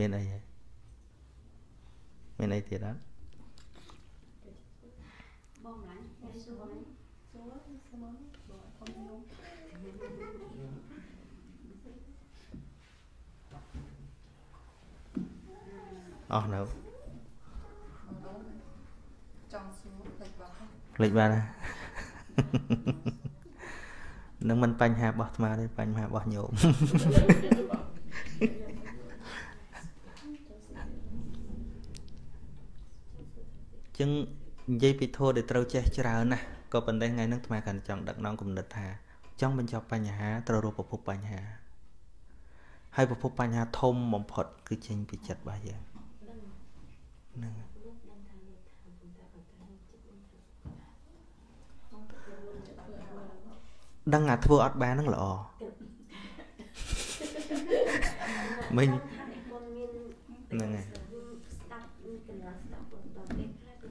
មានអីហើយមានអីទៀតអត់បងម្លាញ់សួរសួរសួរសួរបងកុំខ្ញុំអស់នៅចង់សួរភ្លេចបាត់ភ្លេចបាត់នឹងមិនបញ្ហារបស់អាត្មាទេបញ្ហារបស់ញោម ចឹងនិយាយពីធម៌ដែលត្រូវចេះច្រើនណាស់ក៏ប៉ុន្តែថ្ងៃហ្នឹងអាត្មាកាន់ចង់ដឹកនាំគំនិតថា ចង់បញ្ចប់បញ្ហាត្រូវរកប្រភពបញ្ហាហើយប្រភពបញ្ហាធំបំផុត គឺចេញពីចិត្តរបស់យើងហ្នឹងដឹងអាធ្វើអត់បានហ្នឹងល្អមិញហ្នឹងហើយហ្នឹងហើយអូនឯងនៅស្ដាប់តអូនឯងអូនឯងបងស្ដាប់ដែរបងឯងអាចទៅ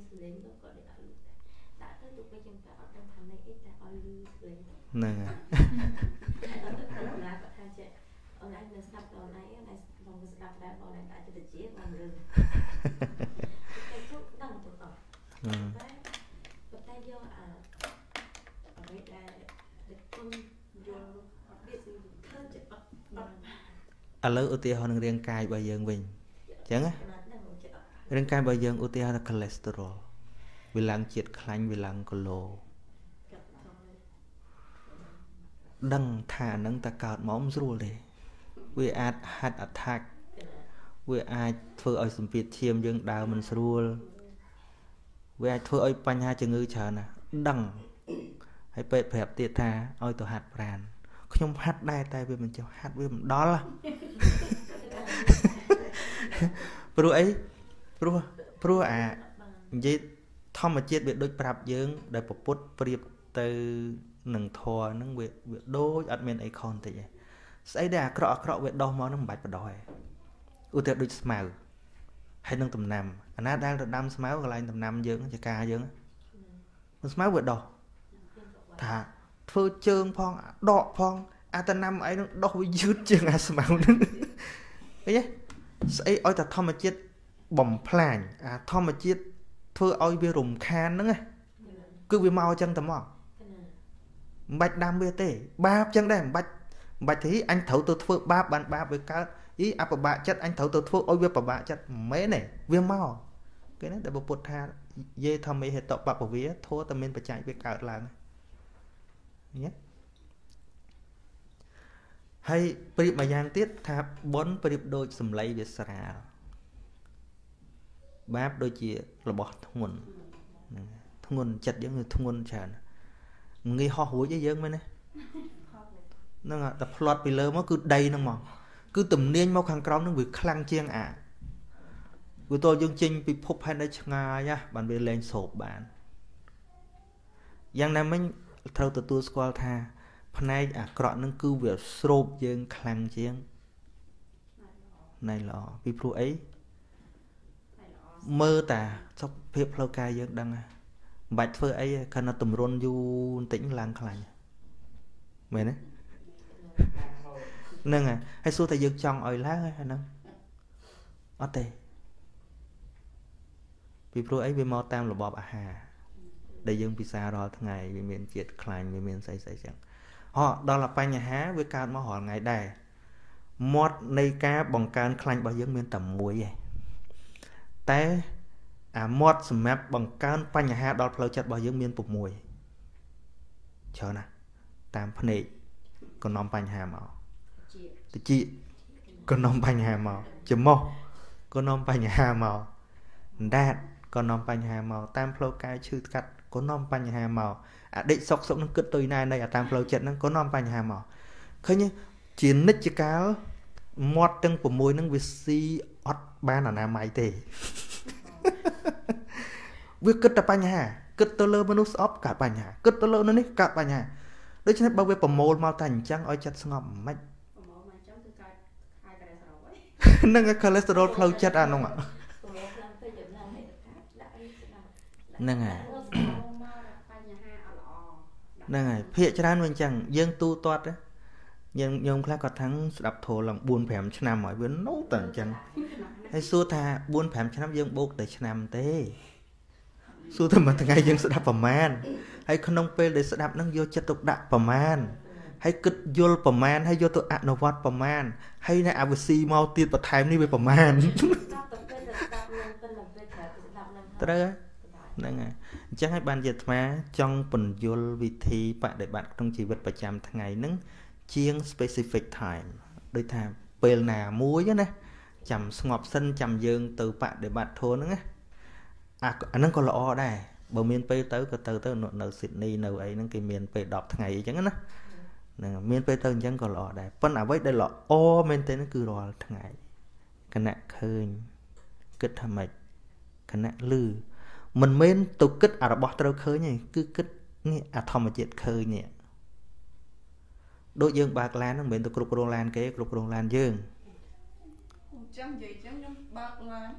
ជាបងរឿងតែជុកដឹងទៅតោះតែប៉ុន្តែយកអាអ្វីដែលដែលគុំយល់វាគឺឃើញ ចិត្តអត់ឥឡូវឧទាហរណ៍នឹងរាងកាយរបស់យើងវិញអញ្ចឹងណារាងកាយរបស់យើងឧទាហរណ៍ថា cholesterol វាឡើងជាតិខ្លាញ់វាឡើងគីឡូ ដឹងថាហ្នឹងតើកើតមកមិនស្រួលទេវាអាចហាត់ attack វាអាចធ្វើឲ្យសម្ពាធឈាមយើងដើរមិនស្រួលវាអាចធ្វើឲ្យបញ្ហាជំងឺច្រើនណាស់ដឹងហើយពេទ្យប្រាប់ទៀតថាឲ្យទៅហាត់ប្រានខ្ញុំហាត់ដែរតែវាមិនចុះហាត់វាមិនដល់ព្រោះអីព្រោះព្រោះអានិយាយធម្មជាតិវាដូចប្រាប់យើង ដែលពពុទ្ធប្រៀបទៅ នឹងធរហ្នឹងវាវាដូចអត់មានអីខុសបន្តិចទេស្អីដែលអាក្រក់អាក្រក់វាដោះមកហ្នឹងមិនបាច់បដោះទេឧទាហរណ៍ដូចស្មៅហើយនឹងដំណាំអាណាដែលទៅដាំស្មៅកន្លែងដំណាំយើងចកាយើងស្មៅវាដោះថាធ្វើជើងផងដកផងអាតំណាំអីនឹងដោះវាយឺតជាងអាស្មៅហ្នឹងឃើញទេស្អីឲ្យតែធម្មជាតិបំផ្លាញអាធម្មជាតិធ្វើឲ្យវារំខានហ្នឹងគឺវាមកអញ្ចឹងតែមក មិនបាច់ដាំវាទេ បាបចឹងដែរមិនបាច់មិនបាច់ទេអញត្រូវទៅធ្វើបាបបានបាបវាកើតអីអបបាក់ចិត្តអញត្រូវទៅធ្វើឲ្យវាពិបាកចិត្តមិនមែនទេវាមកគេណាដែលពុទ្ធថាយេធម្មេហេតុបពវាធัวតែមានបច្ច័យវាកើតឡើងញ៉េហើយប្រៀបមួយយ៉ាងទៀតថាបុណ្យប្រៀបដូចសម្លៃវាស្រាលបាបដូចជារបស់ធ្ងន់ធ្ងន់ចិត្តយើងវាធ្ងន់ច្រើន ងាយហោះរួចឯយើងមែនទេហ្នឹងតែផ្្លាត់ពីលើមកគឺដីហ្នឹងមកគឺទំនាញមកខាងក្រោមហ្នឹងវាខ្លាំងជាងអាវាតើយើងចេញពិភពផែនដីឆ្ងាយណាបានវាលែងសោបបានយ៉ាងណាមិញត្រូវទទួលស្គាល់ថា ផ្នែកអាក្រក់ហ្នឹងគឺវាស្រូបយើងខ្លាំងជាងណៃល្អពីព្រោះអីមើលតាសុខភាពផ្លូវកាយយើងដឹងណា មិនបាច់ធ្វើអីគ្រាន់តែតម្រុនយូរបន្តិចឡើងខ្លាញ់មែនទេហ្នឹងហើយសួរតែយើងចង់ឲ្យឡើងហ្នឹងអត់ទេពីព្រោះអីវាមកតាមរបបអាហារដែលយើងពិសារាល់ថ្ងៃវាមានជាតិខ្លាញ់វាមានស្អីស្អីចឹងហោះដល់បញ្ហាវាកើតមករាល់ថ្ងៃដែរមាត់នៃការបង្កើនខ្លាញ់របស់យើងមានតែមួយឯងតែ អាមាត់សម្រាប់បង្កើនបញ្ហាដល់ផ្លូវចិត្តរបស់យើងមាន6ច្រើនណាស់តាមភ្នែកក៏នាំបញ្ហាមកតិចក៏នាំបញ្ហាមកច្រមុះក៏នាំបញ្ហាមកអណ្ដាតក៏នាំបញ្ហាមកតាមផ្លូវកាយឈឺស្កាត់ក៏នាំបញ្ហាមកអតីតសុកសុកនឹងគិតទៅណែនៃតាមផ្លូវចិត្តហ្នឹងក៏នាំបញ្ហាមកឃើញជានិច្ចកាលមាត់ទាំង6ហ្នឹងវាស៊ីអត់បានអនាម័យទេ វាគិតតែបញ្ហាគិតទៅលើមនុស្សស្អប់កើតបញ្ហាគិតទៅលើនោះនេះកើតបញ្ហាដូច្នេះបើវាប្រមូលមកតែអញ្ចឹងឲ្យចិត្តស្ងប់មិនប្រមូលមកអញ្ចឹងគឺកើតខាយកូលេស្តេរ៉ុលហ្នឹងកូលេស្តេរ៉ុលផ្លូវចិត្តអានោះហ្នឹងហើយហ្នឹងហើយភាកច្រើនវិញអញ្ចឹងយើងទូទាត់ យើងញោមខ្លះគាត់ថាស្ដាប់ធម៌ឡើង4 5ឆ្នាំហើយវានៅតែអញ្ចឹងហើយសួរថា4 5ឆ្នាំយើងបូកតែឆ្នាំទេសួរថាមួយថ្ងៃយើងស្ដាប់ប្រមាណហើយក្នុងពេលដែលស្ដាប់ហ្នឹងយកចិត្តទុកដាក់ប្រមាណហើយគិតយល់ប្រមាណហើយយកទៅអនុវត្តប្រមាណហើយនៅអវិស៊ីមកទៀតបន្ថែមនេះវាប្រមាណត្រូវហ្នឹងហើយអញ្ចឹងហើយបានជាអាត្មាចង់ពន្យល់វិធីបដិបត្តិក្នុងជីវិតប្រចាំថ្ងៃហ្នឹង ជាង specific time ដូចថាពេលណាមួយណាចាំស្ងប់សិនចាំយើង ទៅបដិបត្តិធម៌ហ្នឹងណាអាអាហ្នឹងក៏ល្អដែរបើមានពេលទៅក៏ទៅទៅនៅស៊ីដនីនៅអីហ្នឹងគេមានពេល10ថ្ងៃអញ្ចឹងណាហ្នឹងមានពេលទៅអញ្ចឹងក៏ល្អដែរប៉ុន្តែអ្វីដែលល្អមែនទែនគឺរាល់ថ្ងៃគណៈឃើញគិតថាម៉េចគណៈលឺមិនមែនទៅគិតអារបស់ត្រូវឃើញទេគឺគិតនេះអាធម្មជាតិឃើញនេះ ដូចយើងបើកឡានហ្នឹងមិនមែនទៅគ្រប់គ្រងឡានគេគ្រប់គ្រងឡានយើងអញ្ចឹងនិយាយអញ្ចឹងខ្ញុំបើកឡាន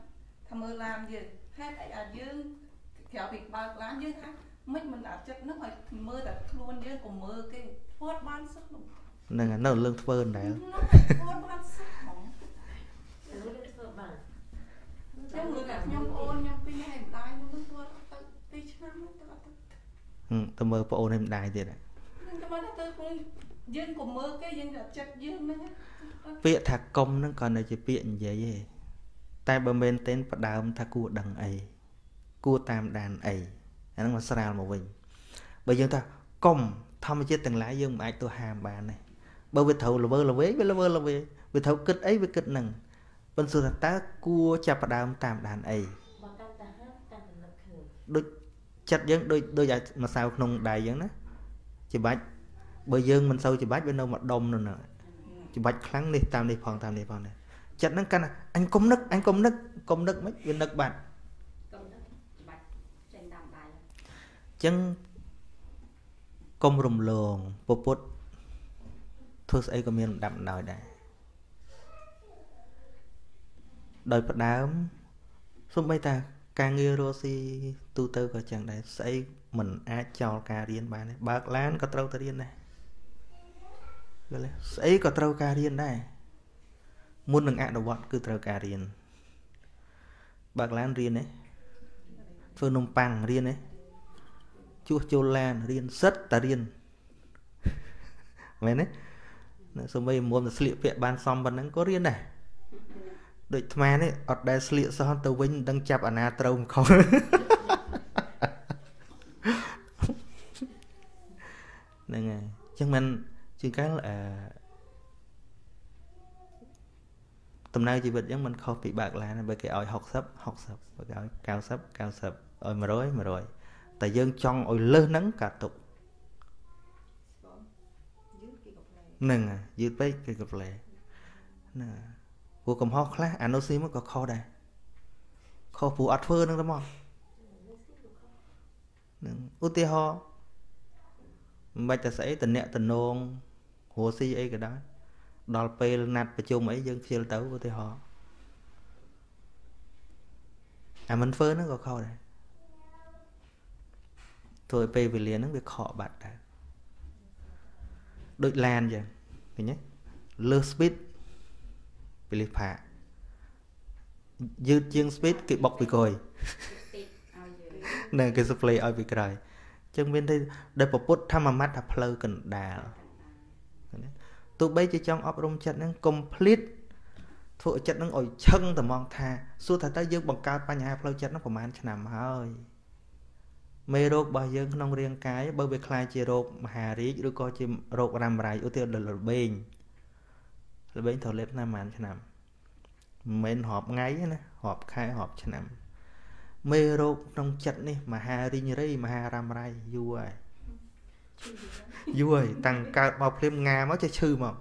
ថាមើលឡានយើងហេតុអីអាយើងក្រៅពីបើកឡានយើងថាមិនមិនអាចចិត្តហ្នឹងឲ្យមើលតែខ្លួនយើងកុំមើលគេធ្វើបានសឹកហ្នឹងហ្នឹងនៅលើធ្វើដែរធ្វើបានសឹកហ្មងធ្វើបានខ្ញុំមើលតែខ្ញុំអូនខ្ញុំពីឲ្យម្ដាយខ្ញុំធ្វើទៅ2ឆ្នាំទៅអត់ទៅទៅមើលប្អូនឲ្យម្ដាយទៀតហ្នឹងទៅមើលទៅ យើងកុំមើលគេយើងតែចិត្តយើងហ្នឹងពាក្យថាកុំហ្នឹងក៏នៅជាពាក្យនិយាយទេតែបើមែនទេផ្ដើមថាគួរដឹងអីគួរតាមដានអីអាហ្នឹងមកស្រាលមកវិញបើយើងថាកុំធម្មជាតិទាំងឡាយយើងមិនអាចទៅហាមបានទេបើវាត្រូវល្វើល្វេវាល្វើល្វេវាត្រូវគិតអីវាគិតនឹងប៉ុន្តែថាតើគួរចាប់ផ្ដើមតាមដានអីបើកាន់តែហាមកាន់តែនឹកឃើញដូចចិត្តយើងដូចដូចអាម្សៅក្នុងដៃអញ្ចឹងណាច្បាច់ បើយើងមិនសូវច្បាច់វានៅមកដុំនោះណាច្បាច់ខ្លាំងនេះតាមនេះផងតាមនេះផងនេះចិត្តហ្នឹងកាន់អញកុំនឹកអញកុំនឹកកុំនឹកមិនវានឹកបាត់កុំនឹកច្បាច់ចេញតាមដៃអញ្ចឹងកុំរំលងពពុទ្ធធ្វើស្អីក៏មានម្ដាប់ម្ដោយដែរដោយផ្ដើមសូម្បីតាការងាររស់ស៊ីទូទៅក៏ចឹងដែរស្អីមិនអាចចោលការរៀនបានទេបើកឡានក៏ត្រូវទៅរៀនដែរយល់ទេ ស្អីក៏ត្រូវការរៀនដែរមុននឹងអនុវត្តគឺត្រូវការរៀនបើកឡានរៀនទេធ្វើនំប៉័ងរៀនទេជួសជុលឡានរៀនសិតតែរៀនមែនទេសូម្បីមុំទៅស្លៀកពាក់បានសមប៉ុណ្ណឹងក៏រៀនដែរដូចអាត្មានេះអត់ដែលស្លៀកសោះទៅវិញមិនដឹងចាប់អាណាត្រូវមិនខុសហ្នឹងហើយអញ្ចឹងមិន ជាងកាលអឺដំណើរជីវិតអញ្ចឹងมันខុសពីបើកឡានបើគេឲ្យ60 60បើគេឲ្យ90 90ឲ្យ100 100តែយើងចង់ឲ្យលើសហ្នឹងកាត់ទុកហ្នឹងយឺតពេកគេក៏ផ្លែណាព្រោះកំហុសខ្លះអានោះស៊ីមកក៏ខុសដែរខុសព្រោះអត់ធ្វើនឹងទៅមកនឹងឧទាហរណ៍មិនបាច់តែស្អីតអ្នកតនង រស់ស៊ីអីក៏ដោយដល់ពេលណាត់ប្រជុំអីយើងខ្ជិលទៅឧទាហរណ៍អាមិនធ្វើហ្នឹងក៏ខុសដែរធ្វើឲ្យពេលវេលាហ្នឹងវាខកបាត់ដែរដូចឡានចឹងឃើញទេលើស speed ពីលិះផាយឺតជាង speed គេបុកពីក្រោយនៅគេ display ឲ្យពីក្រោយអញ្ចឹងមានតែដែលពពុទ្ធធម្មមត្តថាផ្លូវកណ្ដាល ទោះបីជាចង់អប់រំចិត្តហ្នឹង complete ធ្វើឲ្យចិត្តហ្នឹងឲ្យឆឹងតែមកថាសួរថាតើយើងបង្កើតបញ្ហាផ្លូវចិត្តហ្នឹងប្រហែលឆ្នាំហើយមេរោគរបស់យើងក្នុងរាងកាយបើវាคล้ายជារោគមហារីកឬក៏ជារោគរ៉ាំរ៉ៃឧទាហរណ៍របេងរបេងត្រូវលេបថ្នាំប្រហែលឆ្នាំមិនមែនរាប់ថ្ងៃណារាប់ខែរាប់ឆ្នាំមេរោគក្នុងចិត្តនេះមហារីងរៃមហារ៉ាំរ៉ៃយូរហើយ យូរហើយតាំងកើតមកភ្លាមងាមកចេះឈឺមក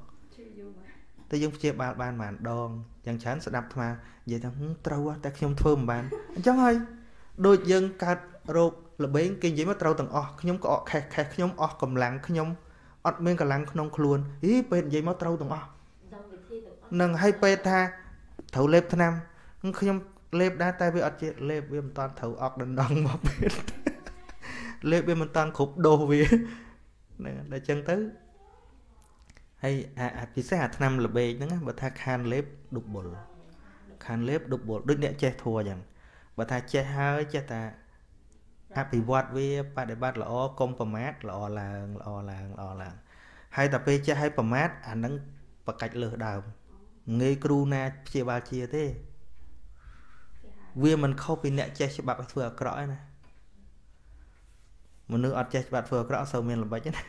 តែយើងព្យាបាលបានប៉ុន្មានដងយ៉ាងច្រើនស្ដាប់អាត្មានិយាយថាត្រូវតែខ្ញុំធ្វើមិនបានអញ្ចឹងហើយដូចយើងកើតរោគល្បែងគេនិយាយមកត្រូវទាំងអស់ខ្ញុំក៏អកខេះខេះខ្ញុំអស់កម្លាំងខ្ញុំអត់មានកម្លាំងក្នុងខ្លួនអីពេទ្យនិយាយមកត្រូវទាំងអស់នឹងឲ្យពេទ្យថាត្រូវលេបថ្នាំខ្ញុំលេបដែរតែវាអត់ជាលេបវាមិនតាន់ត្រូវអកដណ្ដងមកពេទ្យលេបវាមិនតាន់គ្រប់ដូសវា ហ្នឹងតែចឹងទៅហើយអាពិសេសអាឆ្នាំល្បេកហ្នឹងបើថាខានលេបដុបបុលខានលេបដុបបុលដូចអ្នកចេះធัวអញ្ចឹងបើថាចេះហើយចេះតែអភិវឌ្ឍវាបដិបត្តិល្អកុំប្រមាថល្អឡើងល្អឡើងល្អឡើងហើយតែពេលចេះឲ្យប្រមាថអានឹងបកាច់លើសដើមងាយគ្រូណាព្យាបាលជាទេ វាមិនខុសពីអ្នកចេះច្បាប់ឲ្យធ្វើអាក្រក់ទេណា មនុស្សអត់ចេះច្បាប់ធ្វើអាក្រក់សូវមានល្បិចណា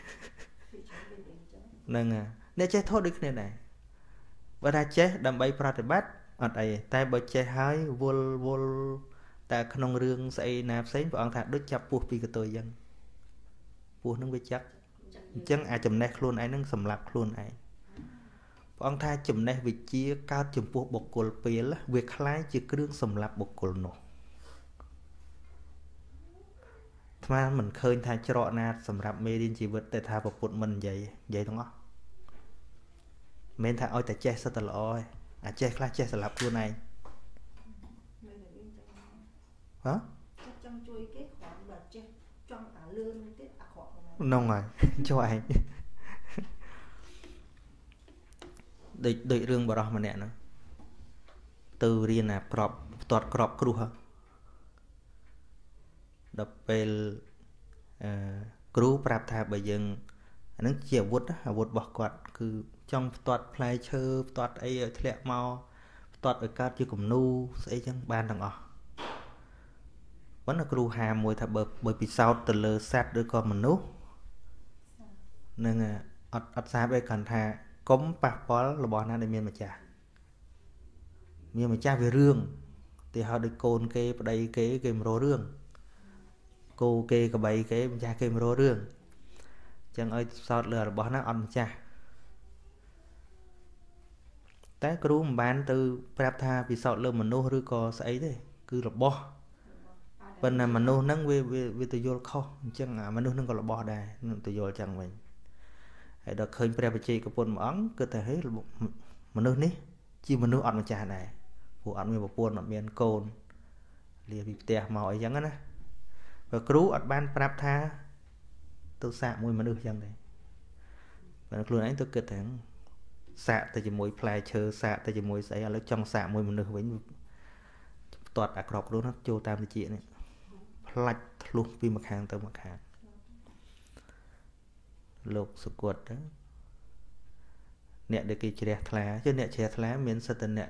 ហ្នឹងអ្នកចេះធោះដូចគ្នាដែរបើថាចេះដើម្បីប្រតិបត្តិអត់អីតែបើចេះហើយវល់វល់តែក្នុងរឿងស្អីណាផ្សេងព្រះអង្គថាដូចចាប់ពោះពីកតុយអញ្ចឹងពោះនឹងវាចាក់អញ្ចឹងអាចចំណេះខ្លួនឯងនឹងសម្លាប់ខ្លួនឯងព្រះអង្គថាចំណេះវិជ្ជាកើតចំពោះបុគ្គលពេលវាคล้ายជាគ្រឿងសម្លាប់បុគ្គលនោះ ថ្មមិនឃើញថាច្រកណាសម្រាប់មេរៀនជីវិតតែថាពុទ្ធមិននិយាយនិយាយទាំងអស់មិនថាឲ្យតែចេះសិតតែល្អឯងអាចេះខ្លះចេះសម្រាប់ខ្លួនឯងហ៎ចង់ជួយគេគ្រាន់បើចេះចង់តែលឿនទៀតអាក្រក់ហ្នឹងហើយជួយឯងដូចដូចរឿងបរោះម្នាក់ហ្នឹងទៅរៀនអាក្របផ្ទាត់ក្របគ្រោះ ដល់ពេលអឺគ្រូប្រាប់ថាបើយើងអានឹងជាអាវុធអាវុធរបស់គាត់ គឺចង់ផ្ទាត់ផ្លែឈើផ្ទាត់អីឲ្យធ្លាក់មកផ្ទាត់ឲ្យកើតជាគំនូស្អីចឹងបានទាំងអស់ប៉ុន្តែគ្រូហាមួយថាបើបើពិសោធន៍ទៅលើសត្វឬក៏មនុស្សនឹងអត់អត់សាបអីគាត់ថាកុំប៉ះពាល់របស់ណាដែលមានម្ចាស់មានម្ចាស់វារឿងទីហៅដូចកូនគេប្តីគេគេមកររឿង គោគេកបីគេម្ចាស់គេមកររឿងចឹងឲ្យសោតលើរបស់ហ្នឹងអត់ម្ចាស់តែគ្រូមិនបានទៅប្រាប់ថាពិសោធន៍លើមនុស្សឬក៏ស្អីទេគឺរបស់ប៉ុន្តែមនុស្សហ្នឹងវាវាទៅយល់ខុសអញ្ចឹងអាមនុស្សហ្នឹងក៏របស់ដែរនឹងទៅយល់ចឹងវិញហើយដល់ឃើញព្រះបច្ចេកពុនមួយអង្គគឺថាហេមនុស្សនេះ ជាមនុស្សអត់ម្ចាស់ដែរព្រោះអត់មានប្រពន្ធអត់មានកូនលាពីផ្ទះមកអីចឹងណា បើគ្រូអត់បានប្រាប់ថាទៅសាកមួយមនុស្សចឹងដែរបើខ្លួនឯងទៅគិតថាសាកទៅជាមួយផ្លែឈើសាកទៅជាមួយស្អីឥឡូវចង់សាកមួយមនុស្សវិញផ្ទាត់អាក្របខ្លួនចូលតាមវិជានេះផ្លាច់ធ្លុះពីម្ខាងទៅម្ខាងលោកសុគតអ្នកដែលគេជ្រះថ្លា chứ អ្នកជ្រះថ្លាមានសិទ្ធិអ្នក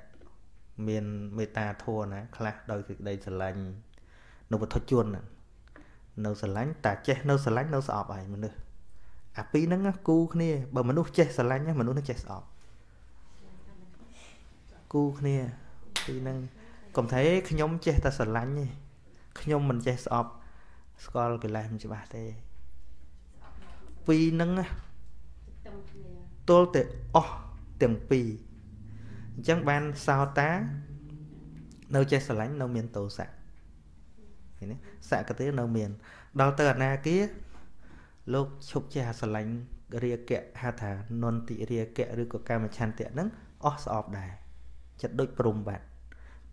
មានមេត្តាធម៌ណាខ្លះដោយសេចក្តីស្រឡាញ់នៅវត្ថុជននៅ ស្រឡាញ់តាចេះនៅស្រឡាញ់នៅស្អប់ហើយមនុស្សអាពីរហ្នឹងគូគ្នាបើមនុស្សចេះស្រឡាញ់មនុស្សនឹងចេះស្អប់គូគ្នាពីហ្នឹងកុំថាខ្ញុំចេះតែស្រឡាញ់ទេខ្ញុំមិនចេះស្អប់ស្គាល់កិលេសមិនច្បាស់ទេពីរហ្នឹងទល់តែអស់ទាំងពីរអញ្ចឹងបានសោតា នៅចេះស្រឡាញ់នៅមានតោសៈ ឃើញទេសកទេនៅមាន ដល់ទៅអនាគាលោកឈប់ចេះស្រឡាញ់រាគៈហៅថានន្តិរាគៈឬក៏កាមឆន្ទៈហ្នឹងអស់ស្អប់ដែរចិត្តដូចព្រំបាត់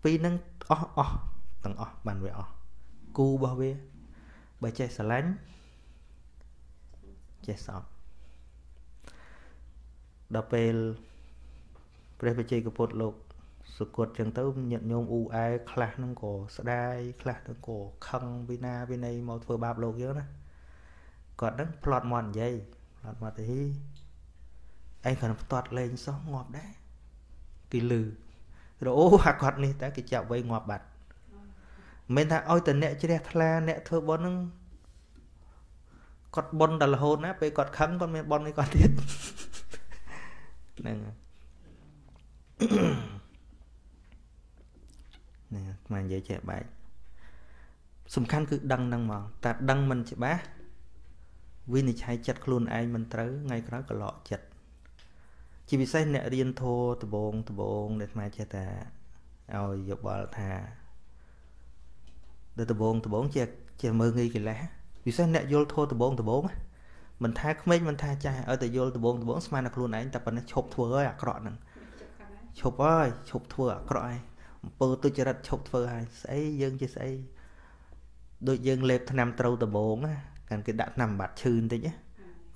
ពីរហ្នឹងអស់អស់ទាំងអស់បានវាអស់គូរបស់វាបើចេះស្រឡាញ់ចេះស្អប់ដល់ពេលព្រះបច្ចេកពុទ្ធលោក សុគតចឹងទៅញាតិញោមអ៊ូអែខ្លះហ្នឹងក៏ស្ដាយខ្លះទៅក៏ខឹងវិណាវិន័យមកធ្វើបាបលោកយើងណាគាត់ហ្នឹងផ្្លត់មកនិយាយផ្្លត់មកទៅឯងគ្រាន់ផ្ទាត់លេងសោះងាប់ដែរគេលឺអូហាគាត់នេះតែគេចាប់វៃងាប់បាត់មិនថាឲ្យតែអ្នកជ្រះថ្លាអ្នកធ្វើបុណ្យហ្នឹងគាត់បុណ្យដល់រហូតណាពេលគាត់ខឹងគាត់មានបុណ្យនេះគាត់ទៀតហ្នឹង នេះមកនិយាយចេះបែកសំខាន់គឺដឹងហ្នឹងមកតែដឹងមិនច្បាស់វិនិច្ឆ័យចិត្តខ្លួនឯងមិនត្រូវថ្ងៃក្រោយក៏លក់ចិត្តជាពិសេសអ្នករៀនធោដបងដបងដែលស្មាចេះតែឲ្យយោបល់ថាដបងដបងជាជាមើងងាយកិលេសពិសេសអ្នកយល់ធោដបងដបងមិនថាក្មេងមិនថាចាស់ឲ្យតែយល់ដបងដបងស្មានតែខ្លួនឯងតែប៉ុណ្ណេះឈប់ធ្វើហើយអាក្រក់ហ្នឹងឈប់ហើយឈប់ធ្វើអាក្រក់ហើយ អំពើទុច្ចរិតឈប់ធ្វើហើយស្អីយើងជាស្អីដូចយើងលេបថ្នាំត្រូវដបងណាកាន់គេដាក់ថ្នាំបាត់ឈឺបន្តិច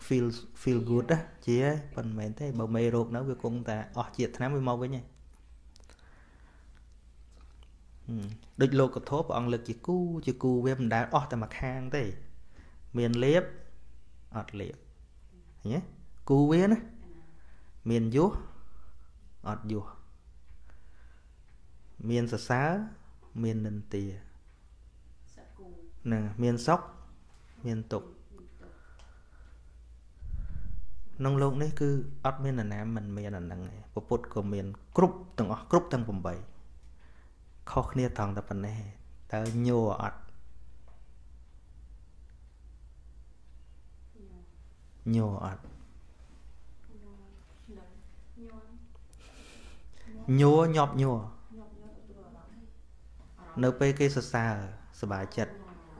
feel feel good ណាជាហើយប៉ុន្តែមែនទេបើមេរោគនៅវាគង់តែអស់ជាតិថ្នាំវាមកវិញហើយដូចលោកកធព្រះអង្គលើកជាគូជាគូវាមិនដែលអស់តែមួយខាងទេ មានលៀបអត់លៀបឃើញទេគូវាណាមានយុះអត់យុះ មានសរសើរមាននិន្ទាហ្នឹងមានសុខមានទុក្ខក្នុងលោកនេះគឺអត់មាននរណាមិនមានអាហ្នឹងទេពពុទ្ធក៏មាន គ្រប់ទាំងអស់គ្រប់ទាំង8ខុសគ្នាត្រង់តែប៉ុណ្ណេះតើញ័រអត់ញ័រអត់ញ័រញាប់ញ័រ នៅពេលគេសរសើរសบายចិត្ត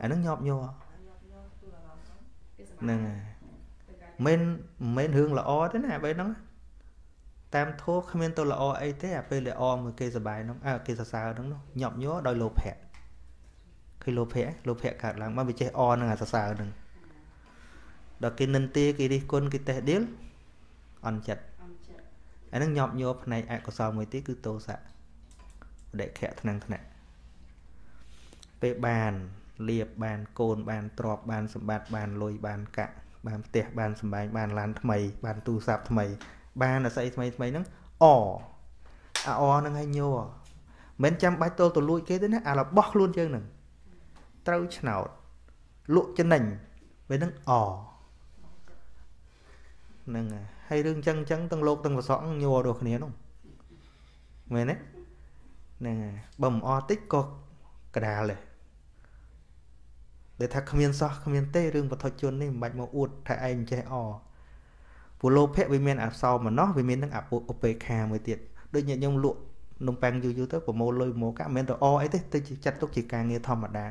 អាហ្នឹងញាប់ញ័រហ្នឹងហើយមិនមិនរឿងល្អទេណាបែបហ្នឹងតាមធោះគ្មានទៅល្អអីទេអាពេលល្អមួយគេសបាយហ្នឹងអើគេសរសើរហ្នឹងញាប់ញ័រដោយលោភៈឃើញលោភៈលោភៈកើតឡើងមកវាចេះអនឹងអាសរសើរហ្នឹងដល់គេនិន្ទាគេរិះគន់គេតេះដៀលអន់ចិត្តអាហ្នឹងញាប់ញ័រផ្នែកអកុសលមួយទៀតគឺទោសៈបដិខៈថ្នាំងថ្នាក់ ពេលបានលៀបបានកូនបានទ្របបានសម្បត្តិបានលុយបានកាក់បានផ្ទះបានសម្បែងបានឡានថ្មី បានទូរស័ព្ទថ្មី បានអាស្អីថ្មីថ្មីហ្នឹងអអាអហ្នឹងឲ្យញ័រមិនចាំបាច់ទល់ទៅលួចគេទេណាអារបស់ខ្លួនយើងហ្នឹងត្រូវឆ្នោតលក់ចំណេញពេលហ្នឹងអហ្នឹងហើយរឿងចឹងចឹងទាំងលោកទាំងប្រសក់ញ័រដូចគ្នានោះមែនទេហ្នឹងហើយបើមិនអតិចក៏កដាលដែរ ដែលថាគ្មានសោះគ្មានទេរឿងបទជននេះមិនបាច់មកអួតថាឯងចេះអពលលោភៈវាមានអសោមណោះវាមាននឹងអពុឧបេខាមួយទៀតដូចញាតិញោមលក់នំប៉័ងយូរយូរទៅប្រមូលលុយមកកាមិនមែនទៅអអីទេទៅចាត់ទុកជាការងារធម្មតា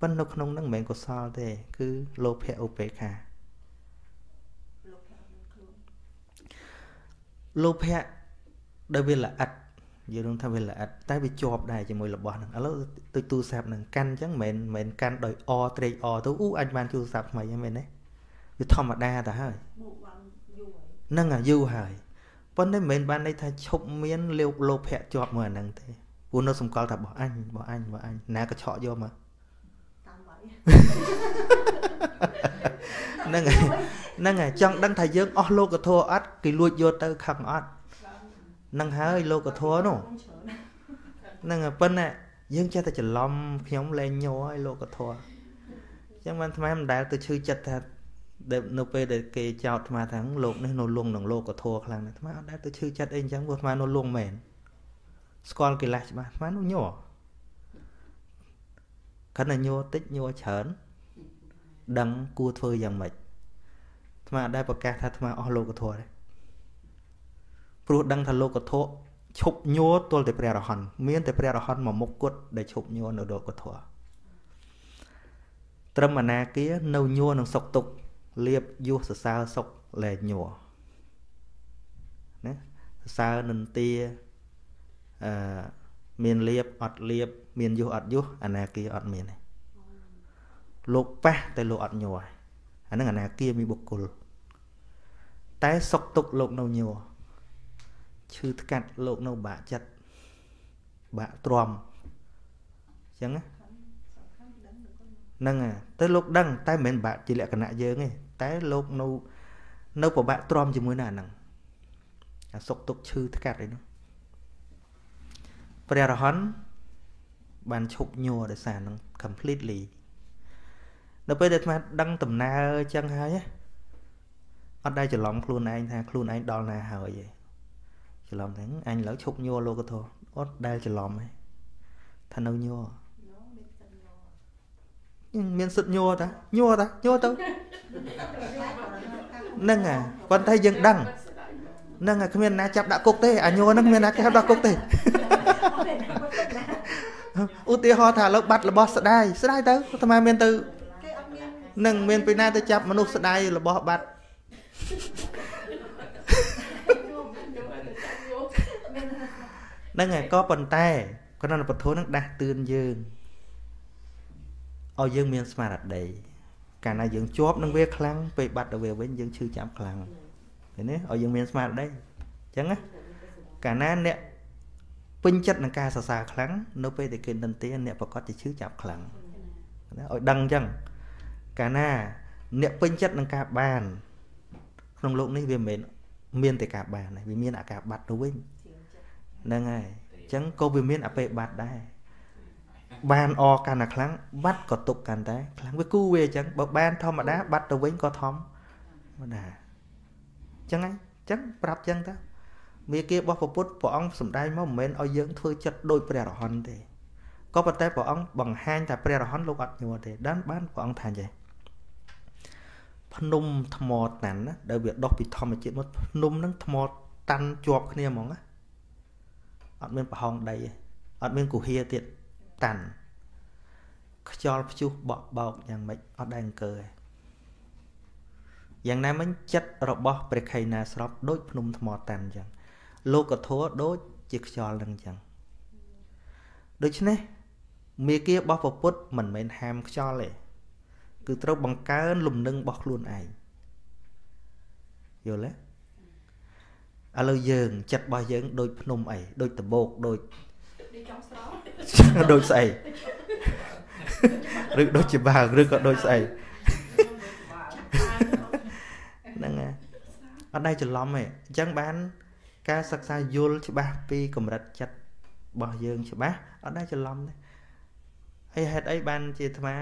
ប៉ុន្តែនៅក្នុងហ្នឹងមិនមែនកុសលទេ គឺលោភៈឧបេខាលោភៈដែលវាល្អិត យើងនឹងថាវាល្អិតតែវាជាប់ដែរជាមួយរបស់ហ្នឹងឥឡូវទៅទូរស័ព្ទហ្នឹងកាន់អញ្ចឹងមិនមែនកាន់ដោយអត្រេកអទៅអូអញបានទូរស័ព្ទថ្មីហ្នឹងមែនទេវាធម្មតាទៅហើយហ្នឹងអាយូរហើយប៉ុន្តែមិនមែនបានន័យថាឈប់មានលោកលោភៈជាប់មួយអាហ្នឹងទេព្រោះនៅសម្គាល់ថារបស់អញរបស់អញរបស់អញណាក៏ឆក់យកមកតាមបាយហ្នឹងហើយហ្នឹងហើយចង់ដឹងថាយើងអស់លោកធម៌អត់គេលួចយកទៅខឹងអត់ នឹងហើយលោកធម៌នោះហ្នឹងប៉ុន្តែយើងចេះតែច្រឡំខ្ញុំលែងញ័រឲ្យលោកធម៌អញ្ចឹងបានថ្មមិនដែលទៅឈឺចិត្តថានៅពេលដែលគេចោទថ្មថាលោកនេះនៅលងនឹងលោកធម៌ខ្លាំងណាស់ថ្មអត់ដែលទៅឈឺចិត្តអីអញ្ចឹងព្រោះថ្មនៅលងមែនស្គាល់កិលេសច្បាស់ថ្មនោះញ័រខណៈញ័រតិចញ័រច្រើនដឹងគួរធ្វើយ៉ាងម៉េចថ្មអត់ដែលប្រកាសថាថ្មអស់លោកធម៌ទេ ព្រោះដឹងថាលោកធម៌ឈប់ញ័រទល់តែព្រះរហន្តមានតែព្រះរហន្តមួយមុខគត់ដែលឈប់ញ័រនៅលោកធម៌ត្រឹមអនាគានៅញ័រនឹងសុកទុកលៀបយុះសរសើរសុកលែងញ័រណាសរសើរនន្ទាអឺមានលៀបអត់លៀបមានយុះអត់យុះអនាគាអត់មានទេលោកប៉ះតែលោកអត់ញ័រអានឹងអនាគាមានបុគ្គលតែសុកទុកលោកនៅញ័រ ឈឺថ្កាត់លោកនៅបាក់ចិត្តបាក់ទ្រាំអញ្ចឹងហ្នឹងទៅលោកដឹងតែមិនមែនបាក់ជាលក្ខណៈយើងទេតែលោកនៅនៅប្របាក់ទ្រាំជាមួយនឹងអាហ្នឹងអាសុកទុកឈឺថ្កាត់អីនោះព្រះរហន្តបានឈប់ញ័រដោយសារហ្នឹង completely នៅពេលដែលអាត្មាដឹងដំណើរអញ្ចឹងហើយអត់ដែលច្រឡំខ្លួនឯងថាខ្លួនឯងដល់ណាហើយទេ ច្រឡំហ្នឹងអញឥឡូវឈប់ញ័រលោកធអត់ដែលច្រឡំទេថានៅញ័រមានសិទ្ធញ័រតាញ័រតាញ័រទៅហ្នឹងហ่ะប៉ុន្តែយើងដឹងហ្នឹងហ่ะគ្មានណាចាប់ដាក់គុកទេអាញ័រហ្នឹងគ្មានណាចាប់ដាក់គុកទេឧទាហរណ៍ថាឥឡូវបាត់របស់ស្ដាយស្ដាយទៅអាត្មាមានទៅនឹងមានពីណាទៅចាប់មនុស្សស្ដាយរបស់បាត់ ហ្នឹងហើយក៏ប៉ុន្តែគណនពធនឹងដាស់តឿនយើងឲ្យយើងមានស្មារតីកាលណាយើងជាប់នឹងវាខ្លាំងពេលបាត់ទៅវាវិញយើងឈឺចាប់ខ្លាំងឃើញទេឲ្យយើងមានស្មារតីអញ្ចឹងណាកាលណាអ្នកពេញចិត្តនឹងការសរសើរខ្លាំងនៅពេលដែលគេនិន្ទាអ្នកប្រកាសជាឈឺចាប់ខ្លាំងណាឲ្យដឹងអញ្ចឹងកាលណាអ្នកពេញចិត្តនឹងការបាន ក្នុងលោកនេះវាមិនមែនមានតែការបានវាមានអាការបាត់ទៅវិញ ហ្នឹងហើយអញ្ចឹងក៏វាមានអបិបាត់ដែរបានអកាន់តែខ្លាំងបាត់ក៏ទុកកាន់តែខ្លាំងវាគូវាអញ្ចឹងបើបានធម្មតាបាត់ទៅវិញក៏ធម្មតាអញ្ចឹងហើយអញ្ចឹងប្រាប់អញ្ចឹងទៅមេគារបស់ពុទ្ធព្រះអង្គសម្ដែងមកមិនមែនឲ្យយើងធ្វើចិត្តដូចព្រះរហន្តទេក៏ប៉ុន្តែព្រះអង្គបង្ហាញតែព្រះរហន្តលោកអត់ញ័រទេដល់បានព្រះអង្គថាអញ្ចឹងភ្នំថ្មតាន់ណាដែលវាដុះពីធម្មជាតិមកភ្នំហ្នឹងថ្មតាន់ជាប់គ្នាហ្មងណា អត់មានប្រហោងដីទេអត់មានគុហាទៀតតាន់ខ្យល់ព្យុះបក់បោកយ៉ាងម៉េចអត់ដែលអង្គើទេយ៉ាងណាមិញចិត្តរបស់ព្រះខៃណាស្របដូចភ្នំថ្មតាន់អញ្ចឹងលោកធម៌ដូចជាខ្យល់នឹងអញ្ចឹងដូច្នេះមេគារបស់ពពុទ្ធមិនមែនហាមខ្យល់ទេគឺត្រូវបង្កើនលំនឹងរបស់ខ្លួនឯងយល់ទេ ឥឡូវយើងចិត្តរបស់យើងដូចភ្នំអីដូចដបោកដូចដូចចង់ស្រោដូចស្អីឬដូចជាបាវឬក៏ដូចស្អីហ្នឹងហើយអត់ដែរច្រឡំទេអញ្ចឹងបាន ការសិក្សាយល់ច្បាស់ពីកម្រិតចិត្តរបស់យើងច្បាស់អត់ដែរច្រឡំទេហើយហេតុអីបានជាអាត្មា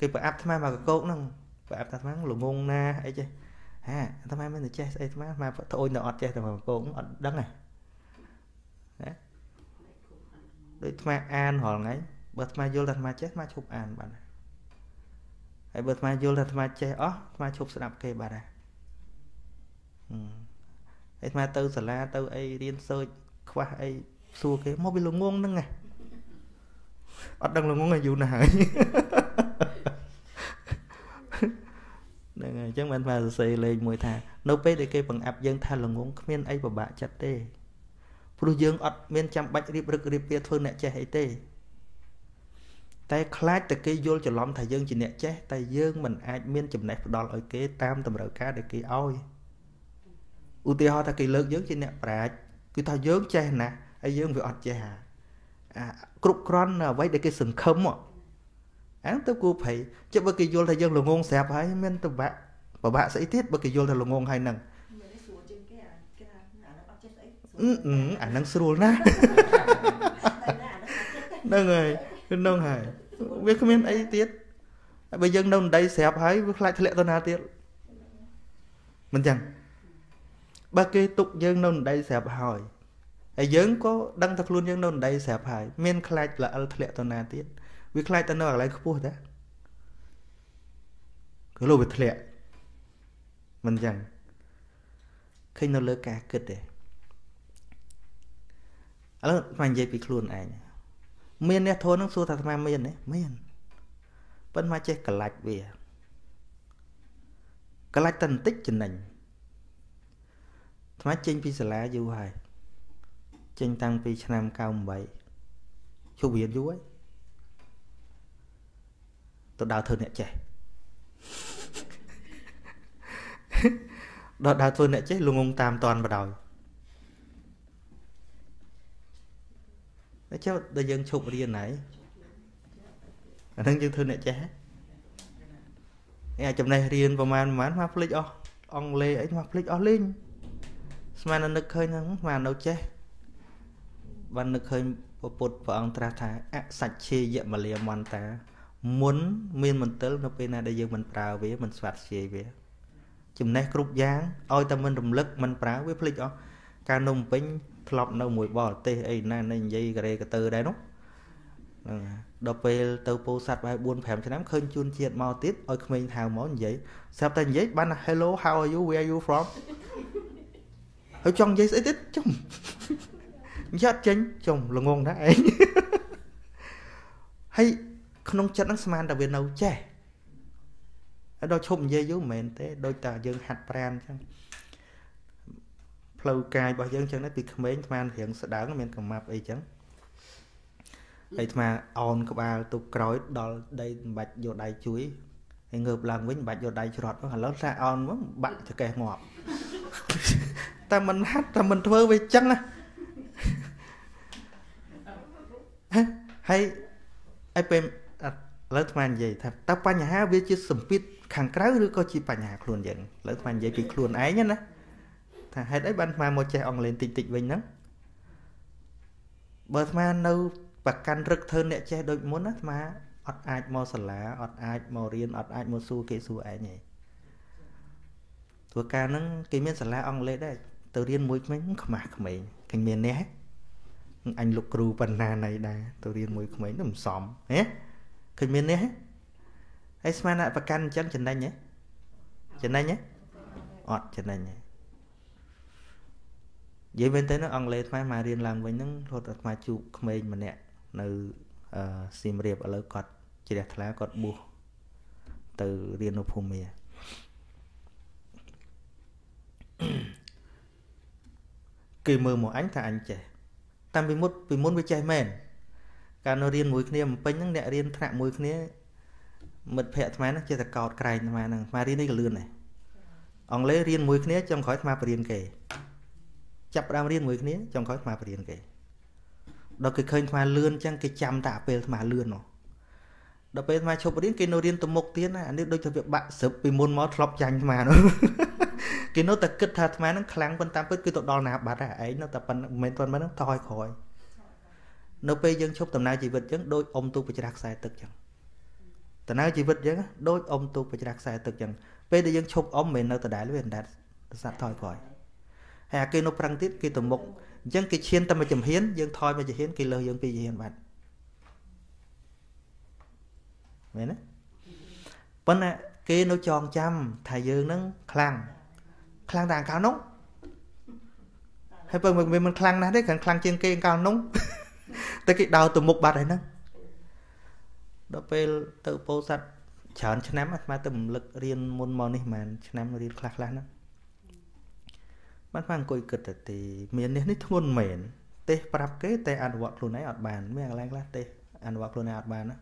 គេប្រអាប់អាត្មាមកកកោកហ្នឹងប្រអាប់អាត្មាល្ងងណាអីចេះ ហាអាត្មាមិនចេះស្អីអាត្មាអាត្មាត្អូនទៅអត់ចេះតែមកកកអត់ដឹងហ៎ណាដូចអាត្មាអានរាល់ថ្ងៃបើអាត្មាយល់ថាអាត្មាចេះអាត្មាឈប់អានបាទហើយបើអាត្មាយល់ថាអាត្មាចេះអស់អាត្មាឈប់ស្ដាប់គេបាទហ៎អាត្មាទៅសាលាទៅអីរៀនសើចខ្វះអីសួរគេមកវាល្ងងហ្នឹងអត់ដឹងល្ងងឲ្យយូរណាស់ហើយ ហ្នឹងហើយអញ្ចឹងបានថាសរសេរលេខមួយថានៅពេលដែលគេបង្អាប់យើងថាល្ងងគ្មានអីពិបាកចិត្តទេព្រោះយើងអត់មានចាំបាច់រៀបរឹករៀបពៀធ្វើអ្នកចេះអីទេ តែខ្លាចតែគេយល់ច្រឡំថាយើងជាអ្នកចេះតែយើងមិនអាចមានចំណេះផ្ដល់ឲ្យគេតាមតម្រូវការដែលគេឲ្យឧទាហរណ៍ថាគេលើកយើងជាអ្នកប្រាជ្ញគឺថាយើងចេះណាស់ហើយយើងវាអត់ចេះអាគ្រប់គ្រាន់នៅអ្វីដែលគេសង្ឃឹម អាទៅគូភ័យចុះបើគេយល់ថាយើងល្ងងស្រាប់ហើយមានតបាក់ពិបាកស្អីទៀតបើគេយល់ថាល្ងងហើយនឹងអានឹងស្រួលណាស់ហ្នឹងហើយហ្នឹងហើយវាគ្មានអីទៀតបើយើងនៅដីស្រាប់ហើយវាខ្លាចធ្លាក់ទៅណាទៀតមិនចឹងបើគេទុកយើងនៅដីស្រាប់ហើយហើយយើងក៏ដឹងថាខ្លួនយើងនៅដីស្រាប់ហើយមានខ្លាចល្អិលធ្លាក់ទៅណាទៀត វាខ្លាចទៅនៅកន្លែងខ្ពស់តាគឺលោកវាធ្លាក់មិនចឹងឃើញនៅលើការគិតទេឥឡូវមកនិយាយពីខ្លួនឯងមានអ្នកធននឹងសួរថាអាត្មាមានទេមានប៉ុន្តែមកចេះកលាច់វាកលាច់តែបន្តិចចំណេញអាត្មាចេញពីសាលាយូរហើយចេញតាំងពីឆ្នាំ98ជុះរៀនយូរហើយ ទៅដើរធ្វើអ្នកចេះដល់ដើរធ្វើអ្នកចេះលងងតាមតនបដ ாய் តែចុះដល់យើងឈប់រៀនហើយអាហ្នឹងយើងធ្វើអ្នកចេះឯចំណេះរៀនប្រហែលប្រហែលមកភ្លេចអស់អង់គ្លេសអីមកភ្លេចអស់លេងស្មាននឹកឃើញហ្នឹងស្មាននៅចេះបាននឹកឃើញពុទ្ធព្រះអង្គត្រាស់ថាអសច្ឆេយមលាមន្តា មុនមានមន្ទិលនៅពេលណាដែលយើងមិនប្រើវាមិនស្វាត់ជាយវាចំណេះគ្រប់យ៉ាងឲ្យតែមិនរំលឹកមិនប្រើវាភ្លេចអស់ការនំពេញធ្លាប់នៅមួយបរទេសអីណានិយាយករេកតើដែរនោះហ្នឹងដល់ពេលទៅពោធិ៍សាត់បែប4 5ឆ្នាំឃើញជួនជាតិមកទៀតឲ្យក្មេងហៅមកនិយាយស្រាប់តែនិយាយបាន hello how are you where are you from ហើយចង់និយាយស្អីទៀតចុំយ៉ាត់ចេញចុំល្ងងណាឯងហើយ ក្នុងចិត្តហ្នឹងស្មានតែវានៅចេះហើយដល់ឈប់និយាយយូរមិនមែនទេដូចតែយើងហាត់ប្រានអញ្ចឹងផ្លូវកាយរបស់យើងអញ្ចឹងដែរពីក្មេងស្មានរៀងស្ដើងមានកម្មាប់អីអញ្ចឹងហើយស្មានអោនក្បាលទុកក្រោយដល់ដីមិនបាច់យកដៃជួយហើយងើបឡើងវិញបាច់យកដៃច្រត់មកឥឡូវសាអោនមកបាក់ចកេះងាប់តែមិនហាត់តែមិនធ្វើវាចឹងណាហើយឲ្យពេល ឥឡូវថ្មនិយាយថាតើបញ្ហាវាជាសម្ពាធខាងក្រៅឬក៏ជាបញ្ហាខ្លួនយើងឥឡូវថ្មនិយាយពីខ្លួនឯងណាថាហេតុអីបានថ្មមកចេះអង់គ្លេសតិចតិចវិញហ្នឹងបើថ្មនៅប្រកាន់រឹកធ្វើអ្នកចេះដូចមុនណាថ្មអត់អាចមកសាលាអត់អាចមករៀនអត់អាចមកសួរគេសួរឯងទេព្រោះការហ្នឹងគេមានសាលាអង់គ្លេសដែរទៅរៀនមួយក្មេងខ្មាស់ក្មេងគេមាននេះអញលោកគ្រូបណ្ណាណៃដែរទៅរៀនមួយក្មេងទៅមិនសមហ៎ ឃើញមាននេះហើយស្មានតែប្រកាន់អញ្ចឹងចំណេញហ៎ចំណេញហ៎អត់ចំណេញហ៎និយាយមែនទេអង់គ្លេសថ្មមករៀនឡើងវិញហ្នឹងរត់អាត្មាជួបក្មេងម្នាក់នៅសៀមរាបឥឡូវគាត់ជ្រះថ្លាគាត់បួសទៅរៀននៅភូមិគេមើលមកអញថាអញចេះតាមពីមុនពីមុនវាចេះមែន កាលនៅរៀនមួយគ្នាបំពេញហ្នឹងអ្នករៀនថ្នាក់មួយគ្នាមិត្តភ័ក្តិអាត្មាហ្នឹងចេះតែកោតក្រែងអាត្មាហ្នឹងអាត្មារៀននេះក៏លឿនដែរអង់គ្លេសរៀនមួយគ្នាចុងក្រោយអាត្មាបរៀនគេចាប់ផ្ដើមរៀនមួយគ្នាចុងក្រោយអាត្មាបរៀនគេដល់គេឃើញអាត្មាលឿនអញ្ចឹងគេចាំតែពេលអាត្មាលឿននោះដល់ពេលអាត្មាឈប់រៀនគេនៅរៀនទៅមុខទៀតណាអានេះដូចទៅវាបាក់ស្រឹបពីមុនមកធ្លាប់ចាញ់អាត្មានោះគេនៅតែគិតថាអាត្មានឹងខ្លាំងប៉ុន្តែពិតគឺទៅដល់ណាបាត់ហើយឯងនៅតែប៉ុណ្្នឹងមិនមែនប៉ុណ្្នឹងថយក្រោយ នៅពេលយើងឈប់ដំណើរជីវិតអញ្ចឹងដូចអុំទូកបច្រាស់ខ្សែទឹកអញ្ចឹងដំណើរជីវិតអញ្ចឹងដូចអុំទូកបច្រាស់ខ្សែទឹកអញ្ចឹងពេលដែលយើងឈប់អុំមិននៅដដែលវាអណ្ដែតសត្វថយក្រោយហើយអាគេនៅប្រឹងទៀតគេទៅមុខអញ្ចឹងគេឈានតែមួយចំហៀនយើងថយមួយចំហៀនគេលើសយើងពីរចំហៀនបាត់មែនទេប៉ុន្តែគេនៅចងចាំថាយើងនឹងខ្លាំងខ្លាំងតែអង្កលនោះហើយបើមិនមិនខ្លាំងណាស់ទេគ្រាន់ខ្លាំងជាងគេអង្កលនោះ តែគេដោទៅមុខបាត់ហើយហ្នឹងដល់ពេលទៅពោធិ៍សាត់ច្រើនឆ្នាំអាត្មាទៅរំលឹករៀនមុនមកនេះប្រហែលឆ្នាំរៀនខ្លះខ្លះហ្នឹងបានមកអង្គុយគិតទៅទីមាននេះនេះធ្ងន់មែនទេប្រាប់គេតែអនុវត្តខ្លួនឯងអត់បានមានកន្លែងខ្លះទេអនុវត្តខ្លួនឯងអត់បានណា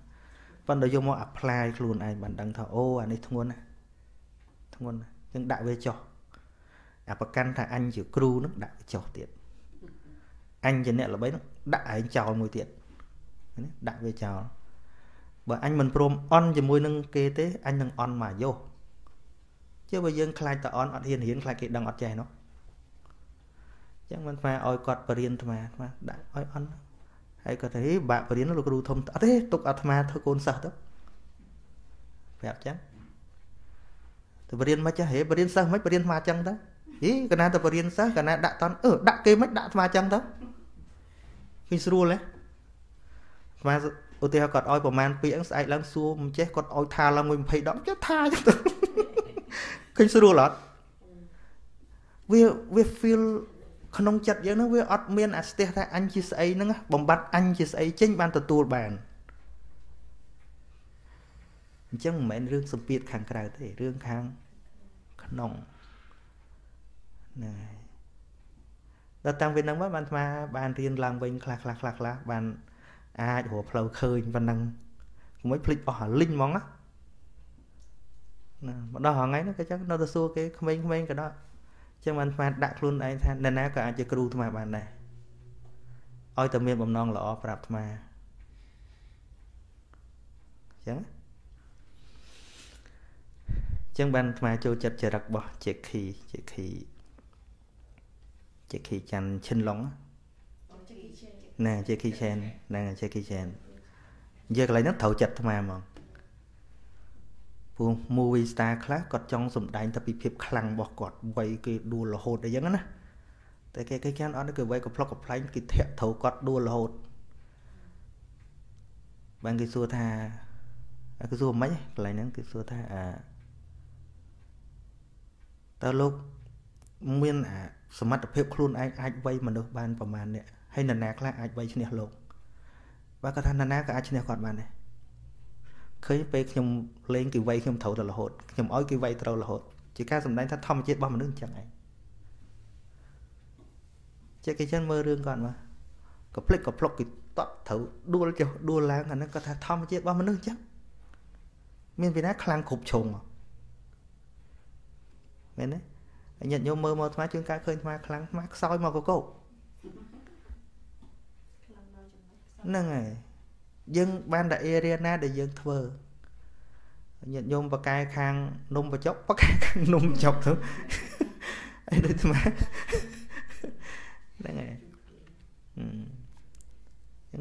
ប៉ុន្តែយកមក apply ខ្លួនឯងបានដឹងថាអូអានេះធ្ងន់ណាធ្ងន់ណាចឹងដាក់វាចុះអាប្រកាន់ថាអញជាគ្រូនឹងដាក់វាចុះទៀត អញជាអ្នកល្បីនឹងដាក់ឯងចោលមួយទៀតដាក់វាចោលបើអញមិនព្រមអន់ជាមួយនឹងគេទេអញនឹងអន់មកយោជឿបើយើងខ្លាចតអន់អត់ហ៊ានរៀនខ្លាចគេដឹងអត់ចេះនោះចឹងមិនស្មាឲ្យគាត់បរៀនអាត្មាអាត្មាដាក់ឲ្យអន់ហើយគាត់ថាបាក់បរៀនលោកគ្រូធំអត់ទេទុកអាត្មាធ្វើកូនសិស្សទៅប្រាប់ចឹងទៅបរៀនមិនចេះហេបរៀនសិស្សមិនបរៀនអាត្មាចឹងទៅហីកណាទៅបរៀនសិស្សកណាដាក់តន់អឺដាក់គេមិនដាក់អាត្មាចឹងទៅ ឃើញស្រួលហ៎អាត្មាឧទាហរណ៍គាត់ឲ្យប្រហែលពាក្យស្អែកឡើងសួរមិនចេះគាត់ឲ្យថាឡើងមួយ20ដងចេះថាចឹងទៅឃើញស្រួលអត់វាវា feel ក្នុងចិត្តយើងហ្នឹងវាអត់មានអាស្ទះថាអញជាស្អីហ្នឹងបំបត្តិអញជាស្អីចេញបានទទួលបានអញ្ចឹងមិនមែនរឿងសម្ពាធខាងក្រៅទេរឿងខាងក្នុងហ្នឹងហើយ ដល់តាំងពីហ្នឹងមកបានស្មាបានរៀនឡើងវិញខ្លះខ្លះខ្លះខ្លះបានអាចរកផ្លូវឃើញប៉ុណ្ណឹងកុំឲ្យភ្លេចអស់អាលីងហ្មងណាណាមកដល់ថ្ងៃហ្នឹងក៏ចឹងនៅទៅសួរគេក្មេងៗក៏ដល់ចឹងបានស្មានដាក់ខ្លួនឯងថានរណាក៏អាចជាគ្រូអាត្មាបានដែរឲ្យតែមានបំណងល្អប្រាប់អាត្មាចឹងចឹងបានអាត្មាចូលចិត្តចរិតរបស់ជាខីជាខី ជាខីច័ន្ទឈិនឡុងណាជាខីឆែនណាជាខីឆែននិយាយកន្លែងហ្នឹងត្រូវចិត្តអាត្មាហ្មងព្រោះ movie star ខ្លះគាត់ចង់សម្ដែងតែពីភាពខ្លាំងរបស់គាត់វ័យគេដួលរហូតអីចឹងណាតែគេគេខានអត់គេវ័យកំ pl ុកកំ pl ែងគេធាក់ត្រូវគាត់ដួលរហូតបានគេសួរថាគេសួរមិនកន្លែងហ្នឹងគេសួរថាអាតើលោក មានអាសមត្ថភាពខ្លួនឯងអាចវ័យមនុស្សបានប្រមាណនេះហើយនរណាខ្លះអាចវ័យឈ្នះលោកបើគាត់ថានរណាក៏អាចឈ្នះគាត់បានដែរឃើញពេលខ្ញុំលេងគេវាយខ្ញុំត្រូវតែរហូតខ្ញុំឲ្យគេវាយត្រូវរហូតជាការសម្ដែងថាធម្មជាតិរបស់មនុស្សអញ្ចឹងឯងចេះគេចឹងមើលរឿងគាត់មកក៏ភ្លេចក៏ភ្លុកគេតត់ត្រូវដួលចុះដួលឡើងអាហ្នឹងគាត់ថាធម្មជាតិរបស់មនុស្សអញ្ចឹងមានពីណាខ្លាំងគ្រប់ជ្រុងមែនទេ ហើយញាតិញោមមើលមកអាត្មាជួនកាលឃើញអាត្មាខ្លាំងអាត្មាខ្សោយមកកកោកហ្នឹងហើយយើងបានតែ area ណាដែលយើងធ្វើញាតិញោមបកកែខាងនំបច្ចុកបកកែខាងនំបច្ចុកទៅអីដូចអាត្មាហ្នឹងហើយ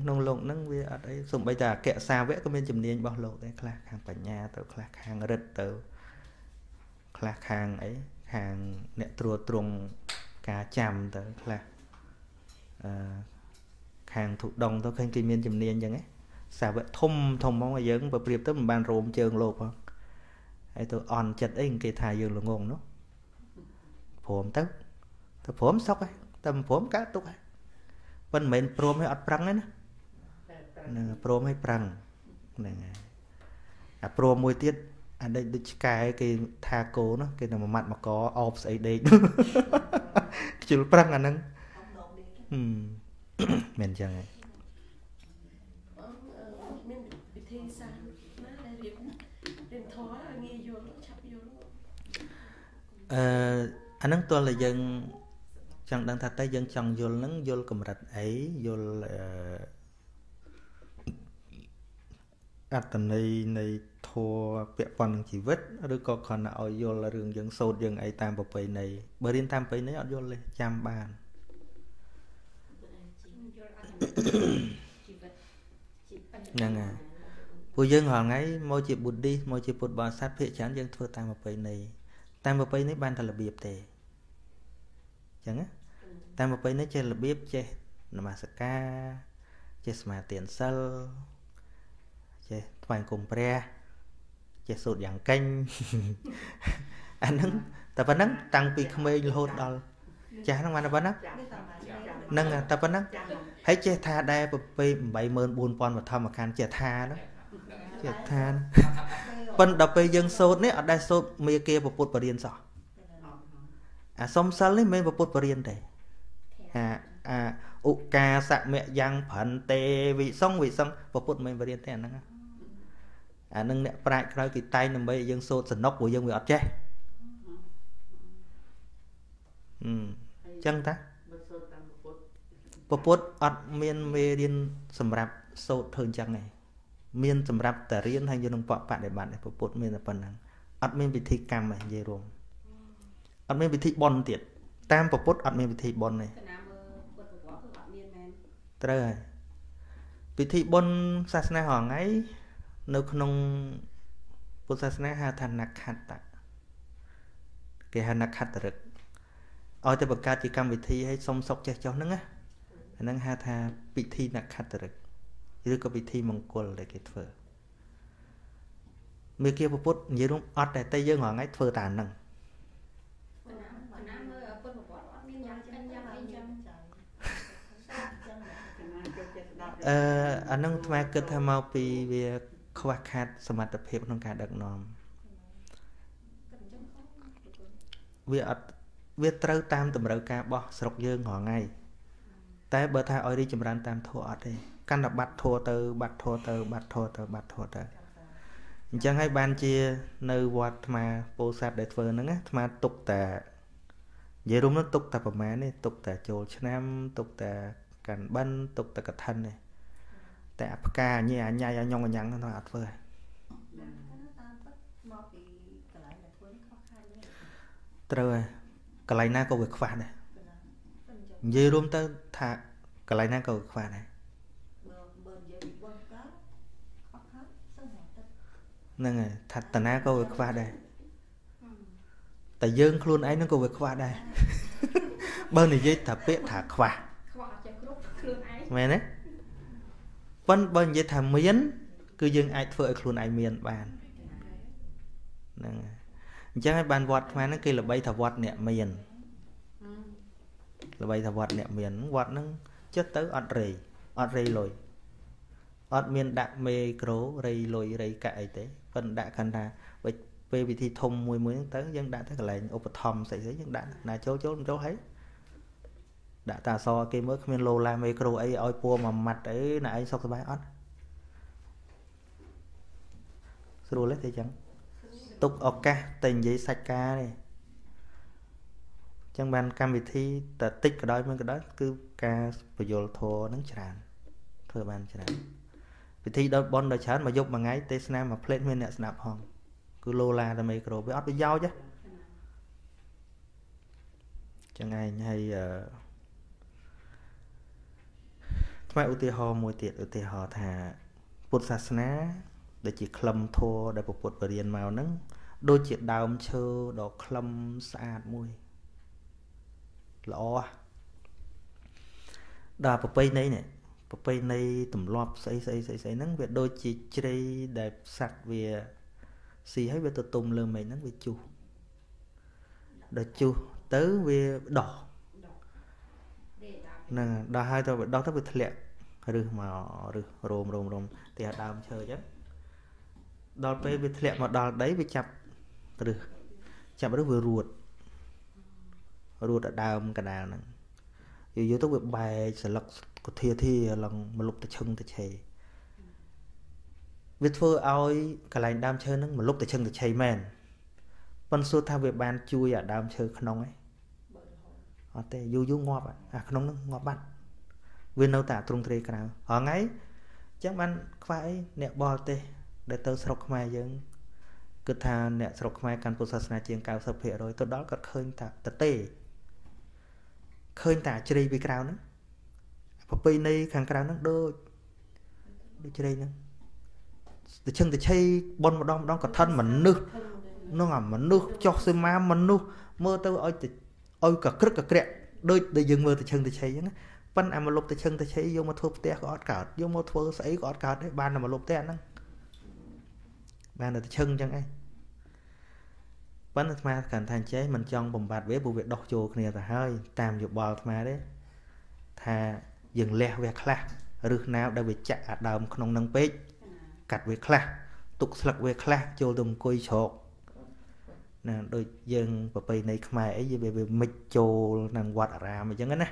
ក្នុងលោកហ្នឹងវាអត់អីសំបីតែអក្សសាវៈក៏មានជំនាញរបស់លោកដែរខ្លះខាងបញ្ញាទៅខ្លះខាងរិទ្ធទៅខ្លះខាងអី ខាងអ្នកត្រួតត្រងការចាំទៅខ្លះអឺខាងធុដងទៅឃើញគេមានជំនាញអញ្ចឹងណាសាវៈធំធំហ្មងឲ្យយើងបើប្រៀបទៅមិនបានរោមជើងលោកផងហើយទៅអន់ចិត្តអីគេថាយើងល្ងងនោះព្រមទៅទៅព្រមសុកហើយតែមិនព្រមកើតទុកហើយប៉ុន្តែមិនមែនព្រមឲ្យអត់ប្រឹងទេណាហ្នឹងព្រមឲ្យប្រឹងហ្នឹងហើយអាព្រមមួយទៀត អាដេកដូចឆ្កែគេថាគោនោះគេតែមួយម៉ាត់មកកអោបស្អីដេកខ្ជិលប្រឹងអាហ្នឹងមិនអញ្ចឹងហ៎មានវិធីសាស្ត្រណាដែលរៀបរៀបធម៌ឲ្យងាយយល់ឆាប់យល់អឺអាហ្នឹងទល់តែយើងចង់ដឹងថាតើយើងចង់យល់ហ្នឹងយល់កម្រិតអីយល់អ ត្តន័យនៃធัวពាក់ព័ន្ធនឹងជីវិតឬក៏គ្រាន់តែឲ្យយល់រឿងយើងសូត្រយើងអីតាមប្រពៃណីបើរៀនតាមប្រពៃណីអត់យល់ទេចាំបានហ្នឹងហើយពួកយើងរាល់ថ្ងៃមកជាបុឌីមកជាពុទ្ធបរិស័ទភាគច្រើនយើងធ្វើតាមប្រពៃណីតាមប្រពៃណីបានតែរបៀបទេអញ្ចឹងណាតាមប្រពៃណីចេះរបៀបចេះនមស្ការចេះសមាទានសិលចេះ ថ្វាយគុំព្រះចេះសូត្រយ៉ាងកេញអាហ្នឹងតែប៉ុណ្ណឹងតាំងពីក្មេងរហូតដល់ចាស់ហ្នឹងបានតែប៉ុណ្ណាហ្នឹងតែប៉ុណ្ណឹងហើយចេះថាដែរប្រពៃ84000វធម្មខណ្ឌចេះថាហ្នឹងចេះថាប៉ុន្តែដល់ពេលយើងសូត្រនេះអត់ដែលសូត្រមេគាពុទ្ធបរិញ្ញាសោះអាសុំសិលនេះមិនមែនពុទ្ធបរិញ្ញាទេអាអាឧកាសមយ៉ាងប្រន្ទេវិសងវិសងពុទ្ធមិនមែនបរិញ្ញាទេអាហ្នឹង អានឹងអ្នកប្រាជ្ញក្រោយគេតែងដើម្បីឲ្យយើងសូត្រសនុកព្រោះយើងវាអត់ចេះអឺចឹងតាពពុទ្ធអត់មានមេរៀនសម្រាប់សូត្រធ្វើអញ្ចឹងទេមានសម្រាប់តែរៀនហើយយើងនឹងបបដិបត្តិពពុទ្ធមានតែប៉ុណ្ណឹងអត់មានវិធីកម្មទេនិយាយរួមអត់មានវិធីបន់ទៀតតាមពពុទ្ធអត់មានវិធីបន់ទេត្រូវហើយពិធីបុណ្យសាសនារងថ្ងៃ នៅក្នុងពុទ្ធសាសនាហៅថានក្ខត្តគេហៅនក្ខត្តរឹកឲ្យទៅបង្កើតជាកម្មវិធីឲ្យសុំសុកចេះចុះហ្នឹងណាអាហ្នឹងហៅថាពិធីនក្ខត្តរឹកឬក៏ពិធីមង្គលដែលគេធ្វើមេគាពុទ្ធនិយាយរួមអត់តែតែយើងរាល់ថ្ងៃធ្វើតែហ្នឹងអឺអានឹងថ្មគិតថាមកពីវា ខ្វះខាតសមត្ថភាពក្នុងការដឹកនាំវាអត់វាត្រូវតាមតម្រូវការរបស់ស្រុកយើងរាល់ថ្ងៃតែបើថាឲ្យរីចម្រើនតាមធัวអត់ទេកាន់តែបាត់ធัวទៅបាត់ធัวទៅបាត់ធัวទៅបាត់ធัวទៅអញ្ចឹងហើយបានជានៅវត្តអាត្មាពោធិ៍សាត់ដែលធ្វើហ្នឹងអាត្មាទុកតែនិយាយរួមនោះទុកតែប្រមាណនេះទុកតែចូលឆ្នាំទុកតែកាន់បិណ្ឌទុកតែកឋិននេះ តែផ្កាញ៉ៃអញ៉ៃអញងអញ៉ាំងនោះអត់ធ្វើត្រូវហើយកន្លែងណាក៏វាខ្វះដែរនិយាយរួមទៅថាកន្លែងណាក៏វាខ្វះដែរហ្នឹងហើយថាតណាក៏វាខ្វះដែរតែយើងខ្លួនឯងហ្នឹងក៏វាខ្វះដែរបើនិយាយថាពាក្យថាខ្វះខ្វះអត់ចេះគ្រប់ខ្លួនឯងមែនទេ ប៉ុន្តែបើនិយាយថាមាន គឺយើងអាចធ្វើឲ្យខ្លួនឯងមានបានហ្នឹងអញ្ចឹងហើយបានវត្តខ្មែរហ្នឹងគេល្បីថាវត្តអ្នកមានល្បីថាវត្តអ្នកមានវត្តហ្នឹងចិត្តទៅអត់រេអត់រេលុយអត់មានដាក់មេក្រូរៃលុយរៃកាក់អីទេប៉ុន្តែដាក់កាន់ថាពេលវិធីធំមួយមួយហ្នឹងទៅយើងដាក់ទៅកន្លែងឧបត្ថម្ភស្អីស្អីយើងដាក់ណាចូលចូលមិនចូលហើយ ដាក់តាអសគេមើលគ្មានឡូឡាមេក្រូអីឲ្យពួរមួយម៉ាត់អីណាឯងសុខសប្បាយអត់ស្រួលទេចឹងទុកឱកាសតែនិយាយសាច់ការទេចឹងបានកម្មវិធីតតិចក៏ដោយមិនក៏ដោយគឺការបញ្យលធរនឹងច្រើនធ្វើបានច្រើនពិធីដល់ប៉ុនដល់ច្រើនមកយប់មួយថ្ងៃទេសនាមួយផ្លេតមានអ្នកស្ដាប់ហងគឺលោឡាតែមីក្រូវាអត់ប្រយោជន៍ទេចឹងឯងហើយអឺ ថ្មឧទាហរណ៍មួយទៀតឧទាហរណ៍ថាពុទ្ធសាសនាដែលជាក្លឹមធម៌ដែលពុទ្ធបរៀនមកហ្នឹងដូចជាដើមឈើដ៏ក្លឹមស្អាតមួយល្អដល់ប្រពៃណីនេះប្រពៃណីទម្លាប់ស្អីស្អីស្អីស្អីហ្នឹងវាដូចជាជ្រៃដែលសัตว์វាស៊ីហើយវាទៅទុំលើមេឃហ្នឹងវាជុះដល់ជុះទៅវាដោះហ្នឹងដល់ហើយទៅដោះទៅវាធ្លាក់ រឹសមករឹសរោមរោមរោមទីដើមឈើអញ្ចឹងដល់ពេលវាធ្លាក់មកដល់ដីវាចាប់រឹសចាប់រឹសវារួតរួតដល់ដើមកដាលហ្នឹងយូរយូរទៅវាបែកស្លឹកកធាធាឡើងមលុបទៅឈឹងទៅឆេវាធ្វើឲ្យកន្លែងដើមឈើហ្នឹងមលុបទៅឈឹងទៅឆេមែនប៉ុន្តែសួរថាវាបានជួយអាដើមឈើក្នុងឯងអត់ទេយូរយូរងាប់អាក្នុងហ្នឹងងាប់បាត់ វានៅតែទ្រង់ទ្រាយក្រៅហងៃអញ្ចឹងបានខ្វះអីអ្នកបរទេសដែលទៅស្រុកខ្មែរយើងគិតថាអ្នកស្រុកខ្មែរកាន់ពុទ្ធសាសនាជាង90%ទៅដល់គាត់ឃើញថាតទេឃើញតែជ្រៃពីក្រៅហ្នឹងប្រពៃណីខាងក្រៅហ្នឹងដូចដូចជ្រៃហ្នឹងទៅឈឹងទៅឆៃប៉ុនម្ដងម្ដងក៏ថិនមនុស្សនោះអាមនុស្សចុះសីមាមនុស្សមើលទៅឲ្យទៅឲ្យកក្រឹកកក្រាក់ដូចដែលយើងមើលទៅឈឹងទៅឆៃអញ្ចឹង ប៉ិនអាមកលុបទៅឈឹងទៅឆៃយកមកធ្វើផ្ទះក៏អត់កើតយកមកធ្វើស្អីក៏អត់កើតដែរបានតែមកលុបផ្ទះហ្នឹងបានតែឈឹងអញ្ចឹងឯងប៉ុន្តែអាត្មាកាន់ថាចេះមិនចង់បំបត្តិវាព្រោះវាដោះចូលគ្នាទៅហើយតាមយោបល់អាត្មាទេថាយើងលះវាខ្លះឬណាដែលវាចាក់អាដើមក្នុងនឹងពេកកាត់វាខ្លះទុកស្លឹកវាខ្លះចូលទៅអង្គុយជ្រកណាដូចយើងប្រពៃណីខ្មែរអីវាវាមិចចូលនឹងវត្តអារាមអញ្ចឹងណា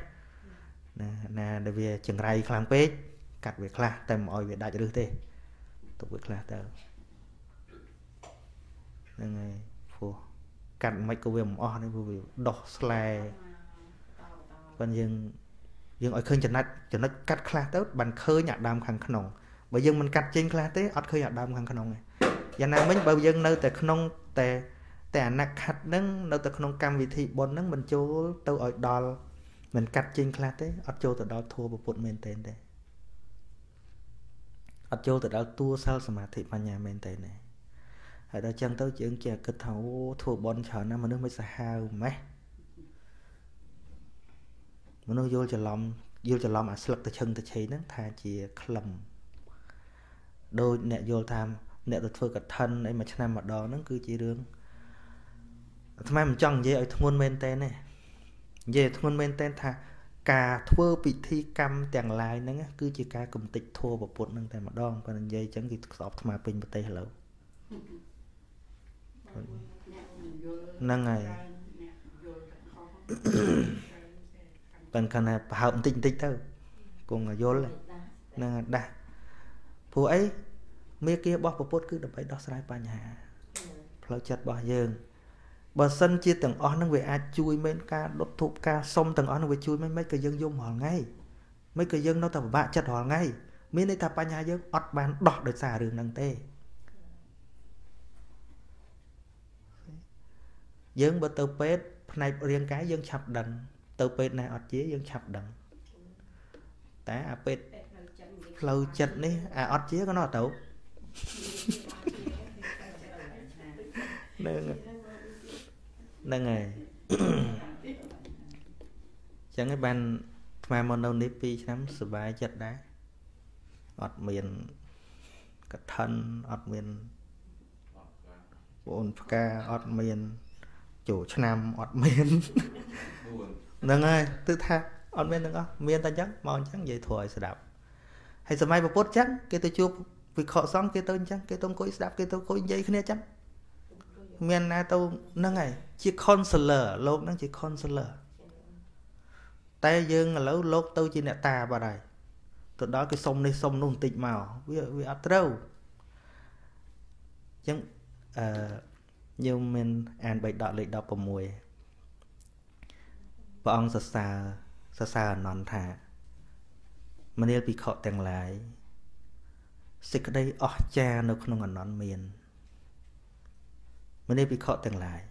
ណាណាដែលវាចង្រៃខ្លាំងពេកកាត់វាខ្លះតែមិនអោយវាដាច់រឹសទេទុកវាខ្លះទៅហ្នឹងហើយព្រោះកាត់មិនក៏វាមិនអស់នេះព្រោះវាដោះស្លែប៉ុន្តែយើងយើងឲ្យឃើញចំណុចចំណុចកាត់ខ្លះទៅបានឃើញអាដើមខាងក្នុងបើយើងមិនកាត់ចេញខ្លះទេអត់ឃើញអាដើមខាងក្នុងទេយ៉ាងណាមិញបើយើងនៅតែក្នុងតែតែអាណត្តិខាត់ហ្នឹងនៅតែក្នុងកម្មវិធីបុណ្យហ្នឹងមិនចូលទៅឲ្យដល់ មិនកាត់ចេញខ្លះទេអត់ចូលទៅដល់ធัวពុទ្ធមែនទេទេអត់ចូលទៅដល់តួសិលសមាធិបញ្ញាមែនទេទេហើយដល់ចឹងទៅយើងជាគិតថាអូធ្វើបន់ច្រើនណាស់មនុស្សមិនសាហាវម៉េះមនុស្សយល់ច្រឡំយល់ច្រឡំអាស្លឹកទៅឈឹងទៅឆេហ្នឹងថាជាក្លឹមដូចអ្នកយល់ថាអ្នកទៅធ្វើកឋិនអីមួយឆ្នាំម្ដងហ្នឹងគឺជារឿងអាត្មាមិនចង់និយាយឲ្យធ្ងន់មែនតើទេ និយាយធ្ងន់មែនតើថាការធ្វើពិធីកម្មទាំងឡាយហ្នឹងគឺជាការកំតិចធัวប្រពុតហ្នឹងតែម្ដងប៉ុន្តែនិយាយអញ្ចឹងគេស្អប់អាត្មាពេញប្រទេសឥឡូវហ្នឹងហើយប៉ិនគាត់ថាប្រហើបបន្តិចបន្តិចទៅគង់យល់ហ្នឹងដាស់ព្រោះអីមេគារបស់ពុទ្ធគឺដើម្បីដោះស្រាយបញ្ហាផ្លូវចិត្តរបស់យើង បើសិនជាទាំងអស់ហ្នឹងវាអាចជួយមែនការដុតធូបការសុំទាំងអស់ហ្នឹងវាជួយមែនមិនក៏យើងយំរាល់ថ្ងៃមិនក៏យើងនៅតែពិបាកចិត្តរាល់ថ្ងៃមានន័យថាបញ្ហាយើងអត់បានដោះដោយសាររឿងហ្នឹងទេយើងបើទៅពេទ្យផ្នែករាងកាយយើងឆាប់ដឹង ទៅពេទ្យណាអត់ជាយើងឆាប់ដឹងតែអាពេទ្យផ្លូវចិត្តនេះអាអត់ជាក៏នៅទៅនឹងហ្នឹងហើយចឹងឯងបានថ្មមកនៅនេះ2ឆ្នាំសុបាយចិត្តដែរអត់មានកឋិនអត់មានបងផ្កាអត់មានចូលឆ្នាំអត់មានហ្នឹងហើយគឺថាអត់មានទាំងអស់មានតែអញ្ចឹងមកអញ្ចឹងនិយាយធัวឲ្យស្ដាប់ហើយសម័យពុទ្ធអញ្ចឹងគេទៅជួបវិខសង្ឃគេទៅអញ្ចឹងគេទៅអង្គុយស្ដាប់គេទៅអង្គុយនិយាយគ្នាអញ្ចឹង មានណាទៅហ្នឹងហើយជា counselor លោកហ្នឹងជា counselor តែយើងឥឡូវលោកទៅជាអ្នកតាបាត់ហើយទៅដល់គេសុំនេះសុំនោះបន្តិចមកវាវាអត់ត្រូវអញ្ចឹងអឺខ្ញុំមានអានបៃដកលេខ16ព្រះអង្គសរសើរសរសើរអនន្តថាមនាលភិក្ខុទាំងឡាយសេចក្តីអស្ចារ្យនៅក្នុងអនន្តមាន មនាលភិក្ខុទាំងឡាយ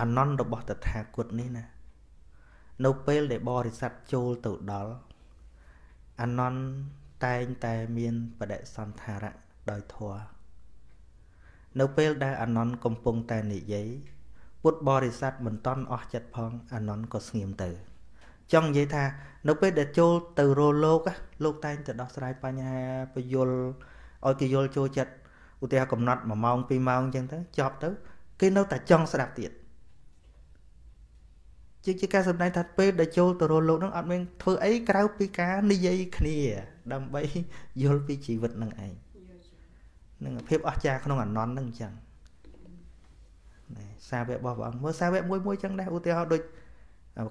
អនន្តរបស់តថាគតនេះណានៅពេលដែលបរិស័ទចូលទៅដល់អនន្តតែងតែមានបដិសន្ធារៈដោយធម៌នៅពេលដែលអនន្តកំពុងតែនិយាយពុទ្ធបរិស័ទមិនតន់អស់ចិត្តផងអនន្តក៏ស្ងៀមទៅចង់និយាយថា នៅពេលដែលចូលទៅរលោកលោកតែងតែដោះស្រាយបញ្ហាពយល់ឲ្យគេយល់ចូលចិត្តឧទាហរណ៍កំណត់1ម៉ោង2ម៉ោងអញ្ចឹងទៅចប់ទៅ គេនៅតែចង់ស្ដាប់ទៀតជាជាការសម្ដែងថាពេលដែលចូលទៅរលោកនឹងអត់មានធ្វើអីក្រៅពីការនិយាយគ្នា ដើម្បីយល់ពីជីវិតនឹងឯងនឹងភាពអស្ចារ្យក្នុងអនន្តនឹងអញ្ចឹងណែសាវករបស់ព្រះអង្គមើលសាវកមួយមួយអញ្ចឹងដែរឧទាហរណ៍ដូច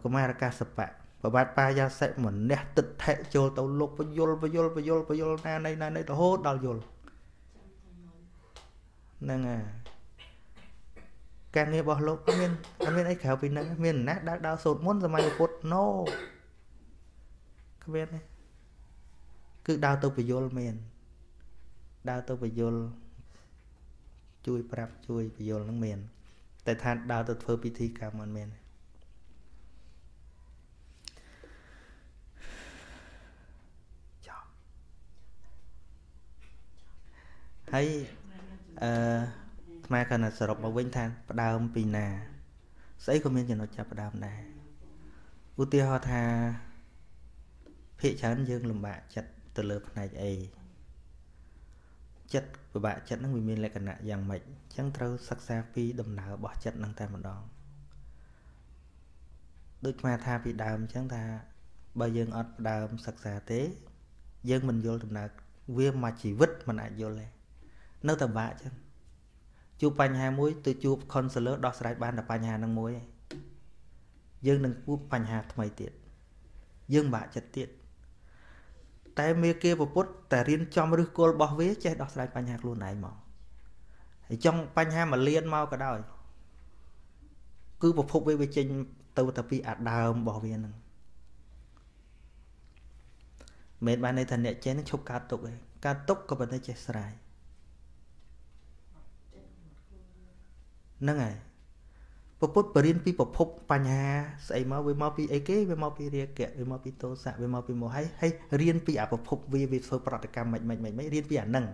កុមារកាសបៈប្របាទបាយាសិម្នេះទិដ្ឋិចូលទៅលោកពយលពយលពយលពយលណានៃណានៃរហូតដល់យល់ហ្នឹងហើយ ការងាររបស់លោកអត់មានអត់មានអីក្រៅពីហ្នឹងមានណាដើរដើរសូត្រមន្តសម័យពុទ្ធ no គ្មានទេគឺដើរទៅពយលមានដើរទៅពយលជួយប្រាប់ជួយពយលហ្នឹងមាន តែថាដើរទៅធ្វើពិធីកម្មអត់មានចប់ហើយអឺ ថ្មគាត់ណាសរុបមកវិញថាផ្ដើមពីណាស្អីក៏មានចំណុចចាប់ផ្ដើមដែរឧទាហរណ៍ថាភាកច្រើនយើងលំបាកចិត្តទៅលើផ្នែកអីចិត្តពិបាកចិត្តហ្នឹងវាមានលក្ខណៈយ៉ាងម៉េចអញ្ចឹងត្រូវសិក្សាពីដំណើររបស់ចិត្តហ្នឹងតែម្ដងដូចខ្មែរថាពីដើមអញ្ចឹងថាបើយើងអត់ផ្ដើមសិក្សាទេ យើងមិនយល់ដំណើរវាមួយជីវិតមិនអាចយល់ទេនៅតែបាក់អញ្ចឹង ជួបបញ្ហាមួយទៅជួប counselor ដោះស្រាយបានតែបញ្ហាហ្នឹងមួយឯងយើងនឹងជួបបញ្ហាថ្មីទៀតយើងបាក់ចិត្តទៀតតែមេគាពពុទ្ធតែរៀនចំឫសគល់របស់វាចេះដោះស្រាយបញ្ហាខ្លួនឯងមកហើយចង់បញ្ហាមកលៀនមកក៏ដោយគឺប្រភពវាវាចេញទៅតែពីអាដើមរបស់វាហ្នឹងមិនបានន័យថាអ្នកចេះនឹងឈប់កើតទុកឯងកើតទុកក៏ប៉ុន្តែចេះស្រាយ ហ្នឹងហើយពពុទ្ធបរៀនពីប្រភពបញ្ហាស្អីមកវាមកពីអីគេវាមកពីរាគៈវាមកពីទោសៈវាមកពីមោហៈហើយរៀនពីអាប្រភពវាវាធ្វើប្រតិកម្មមិនមិនមិនរៀនពីអាហ្នឹង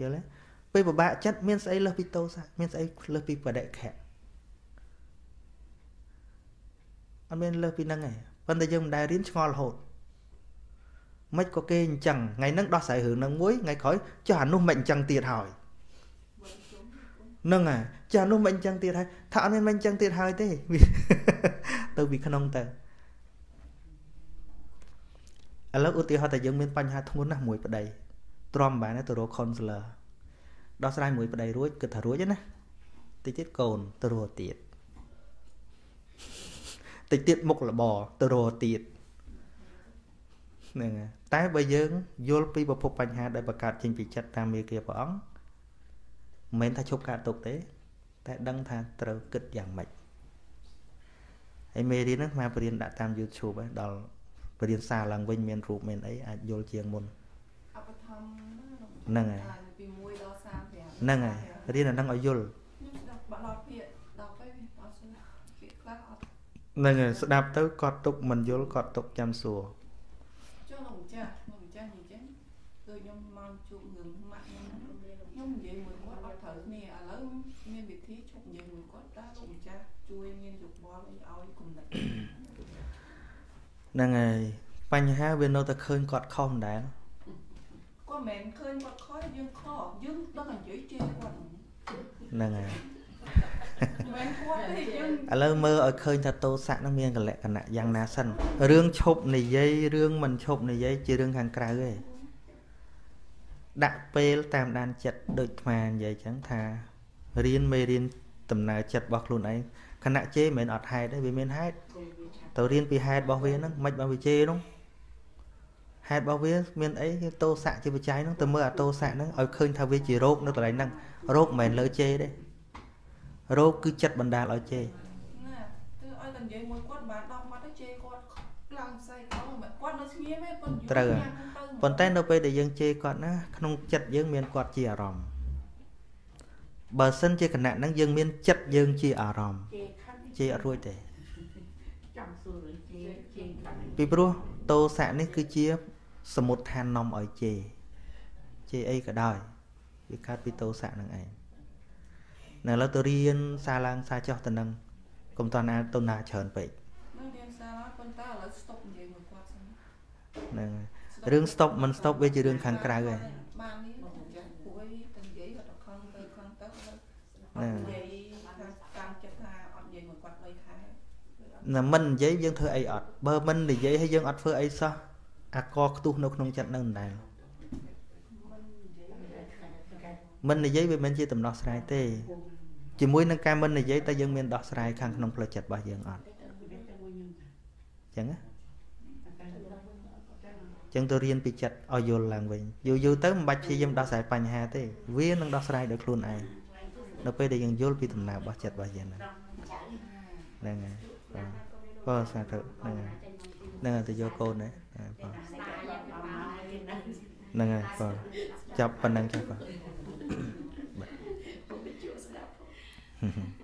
យល់ទេពេលពិបាកចិត្តមានស្អីលើសពីទោសៈមានស្អីលើសពីបដិខៈអត់មានលើសពីហ្នឹងឯងប៉ុន្តែយើងមិនដែលរៀនឆ្ងល់រហូតមិនក៏គេអញ្ចឹងថ្ងៃហ្នឹងដោះស្រាយរឿងហ្នឹងមួយថ្ងៃក្រោយចុះអានោះមិនអញ្ចឹងទៀតហើយហ្នឹងហើយចានោះមិនអញ្ចឹងទៀតហើយថាអត់មានមិនអញ្ចឹងទៀតហើយទេទៅពីក្នុងទៅឥឡូវឧទាហរណ៍តែយើងមានបញ្ហាធ្ងន់ណាស់មួយប្តីទ្រាំបានទៅរក counselor ដោះស្រាយមួយប្តីរួចគិតថារួចណាតិចទៀតកូនទៅរកទៀតតិចទៀតមុខលបទៅរកទៀតហ្នឹងហើយតែបើយើងយល់ពីប្រភពបញ្ហាដែលបង្កើតចេញពីចិត្តតាមមេគាព្រះអង្គ មិនមែនថាឈប់ការទុកទេ តែដឹងថាត្រូវគិតយ៉ាងម៉េចហើយមេរៀនហ្នឹងមកបរៀនដាក់តាម YouTube ហ្នឹងដល់បរៀនសារឡើងវិញមានរូបមានអីអាចយល់ជាងមុនអបធម្មហ្នឹងហើយពី1ដល់35ហ្នឹងហើយរៀនអាហ្នឹងឲ្យយល់ខ្ញុំស្ដាប់បាក់ដល់ពាក្យដល់ទៅអត់ស្ដាប់ពាក្យខ្លះអត់ហ្នឹងហើយស្ដាប់ទៅគាត់ទុកមិនយល់គាត់ទុកចាំសួរចុះលោកម្ចាស់លោកម្ចាស់និយាយចឹងគឺខ្ញុំមកជួបរឿងម៉ាក់ខ្ញុំខ្ញុំនិយាយមួយត្រូវគ្នាឥឡូវមានវិធីឈប់និយាយមួយគាត់តើលោកម្ចាស់ជួយមានយោបល់អីឲ្យគំនិត ហ្នឹងហើយបញ្ហាវានៅតែឃើញគាត់ខុសម្ដងគាត់មិនមែនឃើញគាត់ខុសយើងខុសយើងដឹងតែនិយាយជេរគាត់ហ្នឹងហើយមិនគាត់ទេយើងឥឡូវមើលឲ្យឃើញថាតោស័កនឹងមានកលក្ខណៈយ៉ាងណាសិនរឿងឈប់និយាយរឿងមិនឈប់និយាយជារឿងខាងក្រៅទេដាក់ពេលតាមដានចិត្តដូចថ្មនិយាយចឹងថារៀនមេរៀនដំណើរចិត្តរបស់ខ្លួនឯងខណៈជេរមិនមែនអត់ហេតុទេវាមានហេតុ ទៅរៀនពីហេតុរបស់វាហ្នឹងមិនបានវាជេរនោះហេតុរបស់វាមានអីតោសៈជាបច្ច័យហ្នឹងទៅមើលអាតោសៈហ្នឹងឲ្យឃើញថាវាជារោគនៅកន្លែងហ្នឹងរោគមិនមែនលើជេរទេរោគគឺចិត្តបណ្ដាលឲ្យជេរណាគឺឲ្យតែនិយាយមួយគាត់បាន10ម៉ាត់ទៅជេរគាត់ឡើងផ្សៃគាត់មិនគាត់នៅស្ងៀមទេប៉ុន្តែត្រូវហើយប៉ុន្តែនៅពេលដែលយើងជេរគាត់ណាក្នុងចិត្តយើងមានគាត់ជាអារម្មណ៍បើសិនជាគណៈហ្នឹងយើងមានចិត្តយើងជាអារម្មណ៍ជេរខឹងជេរអត់រួចទេ ចង់សួររឿងជេរជេរខឹង ពីព្រោះតោសៈនេះគឺជា សមុទ្រឋាននាំឲ្យជេរជេរអីក៏ដោយវាកើតពីតោសៈហ្នឹងឯងនៅឥឡូវទៅរៀនសារឡើងសារចុះទៅនឹងកុំតណាទៅណាច្រើនពេកនឹងរៀនសារហើយប៉ុន្តែឥឡូវ stop និយាយមួយគាត់សិនហ្នឹងហើយរឿង stop មិន stop វាជារឿងខាងក្រៅឯងបាននេះចាស់ពួកឯងទៅនិយាយគាត់ខំទៅខំទៅឥឡូវហ្នឹង និយាយថាតាមចិត្តថាអត់និយាយមួយគាត់3ខែ ណាមិននិយាយយើងធ្វើអីអត់បើមិននិយាយហើយយើងអត់ធ្វើអីសោះអាកខ្ទុះនៅក្នុងចិត្តនៅដដែលមិននិយាយវាមិនជាដំណោះស្រាយទេជាមួយនឹងការមិននិយាយតែយើងមានដោះស្រាយខាងក្នុងផ្លូវចិត្តរបស់យើងអត់អញ្ចឹងណាអញ្ចឹងទៅរៀនពីចិត្តឲ្យយល់ឡើងវិញយូរយូរទៅមិនបាច់ព្យាយាមដោះស្រាយបញ្ហាទេវានឹងដោះស្រាយដោយខ្លួនឯងនៅពេលដែលយើងយល់ពីដំណើររបស់ចិត្តរបស់យើងហ្នឹងហ្នឹងហើយ បាទបាទសាធុហ្នឹងហើយហ្នឹងហើយទៅយកកូនហ្នឹងបាទហ្នឹងហើយបាទចាប់ប៉ុណ្ណឹងចុះបាទពុកវាជួស្ដាប់ហឹមហឹម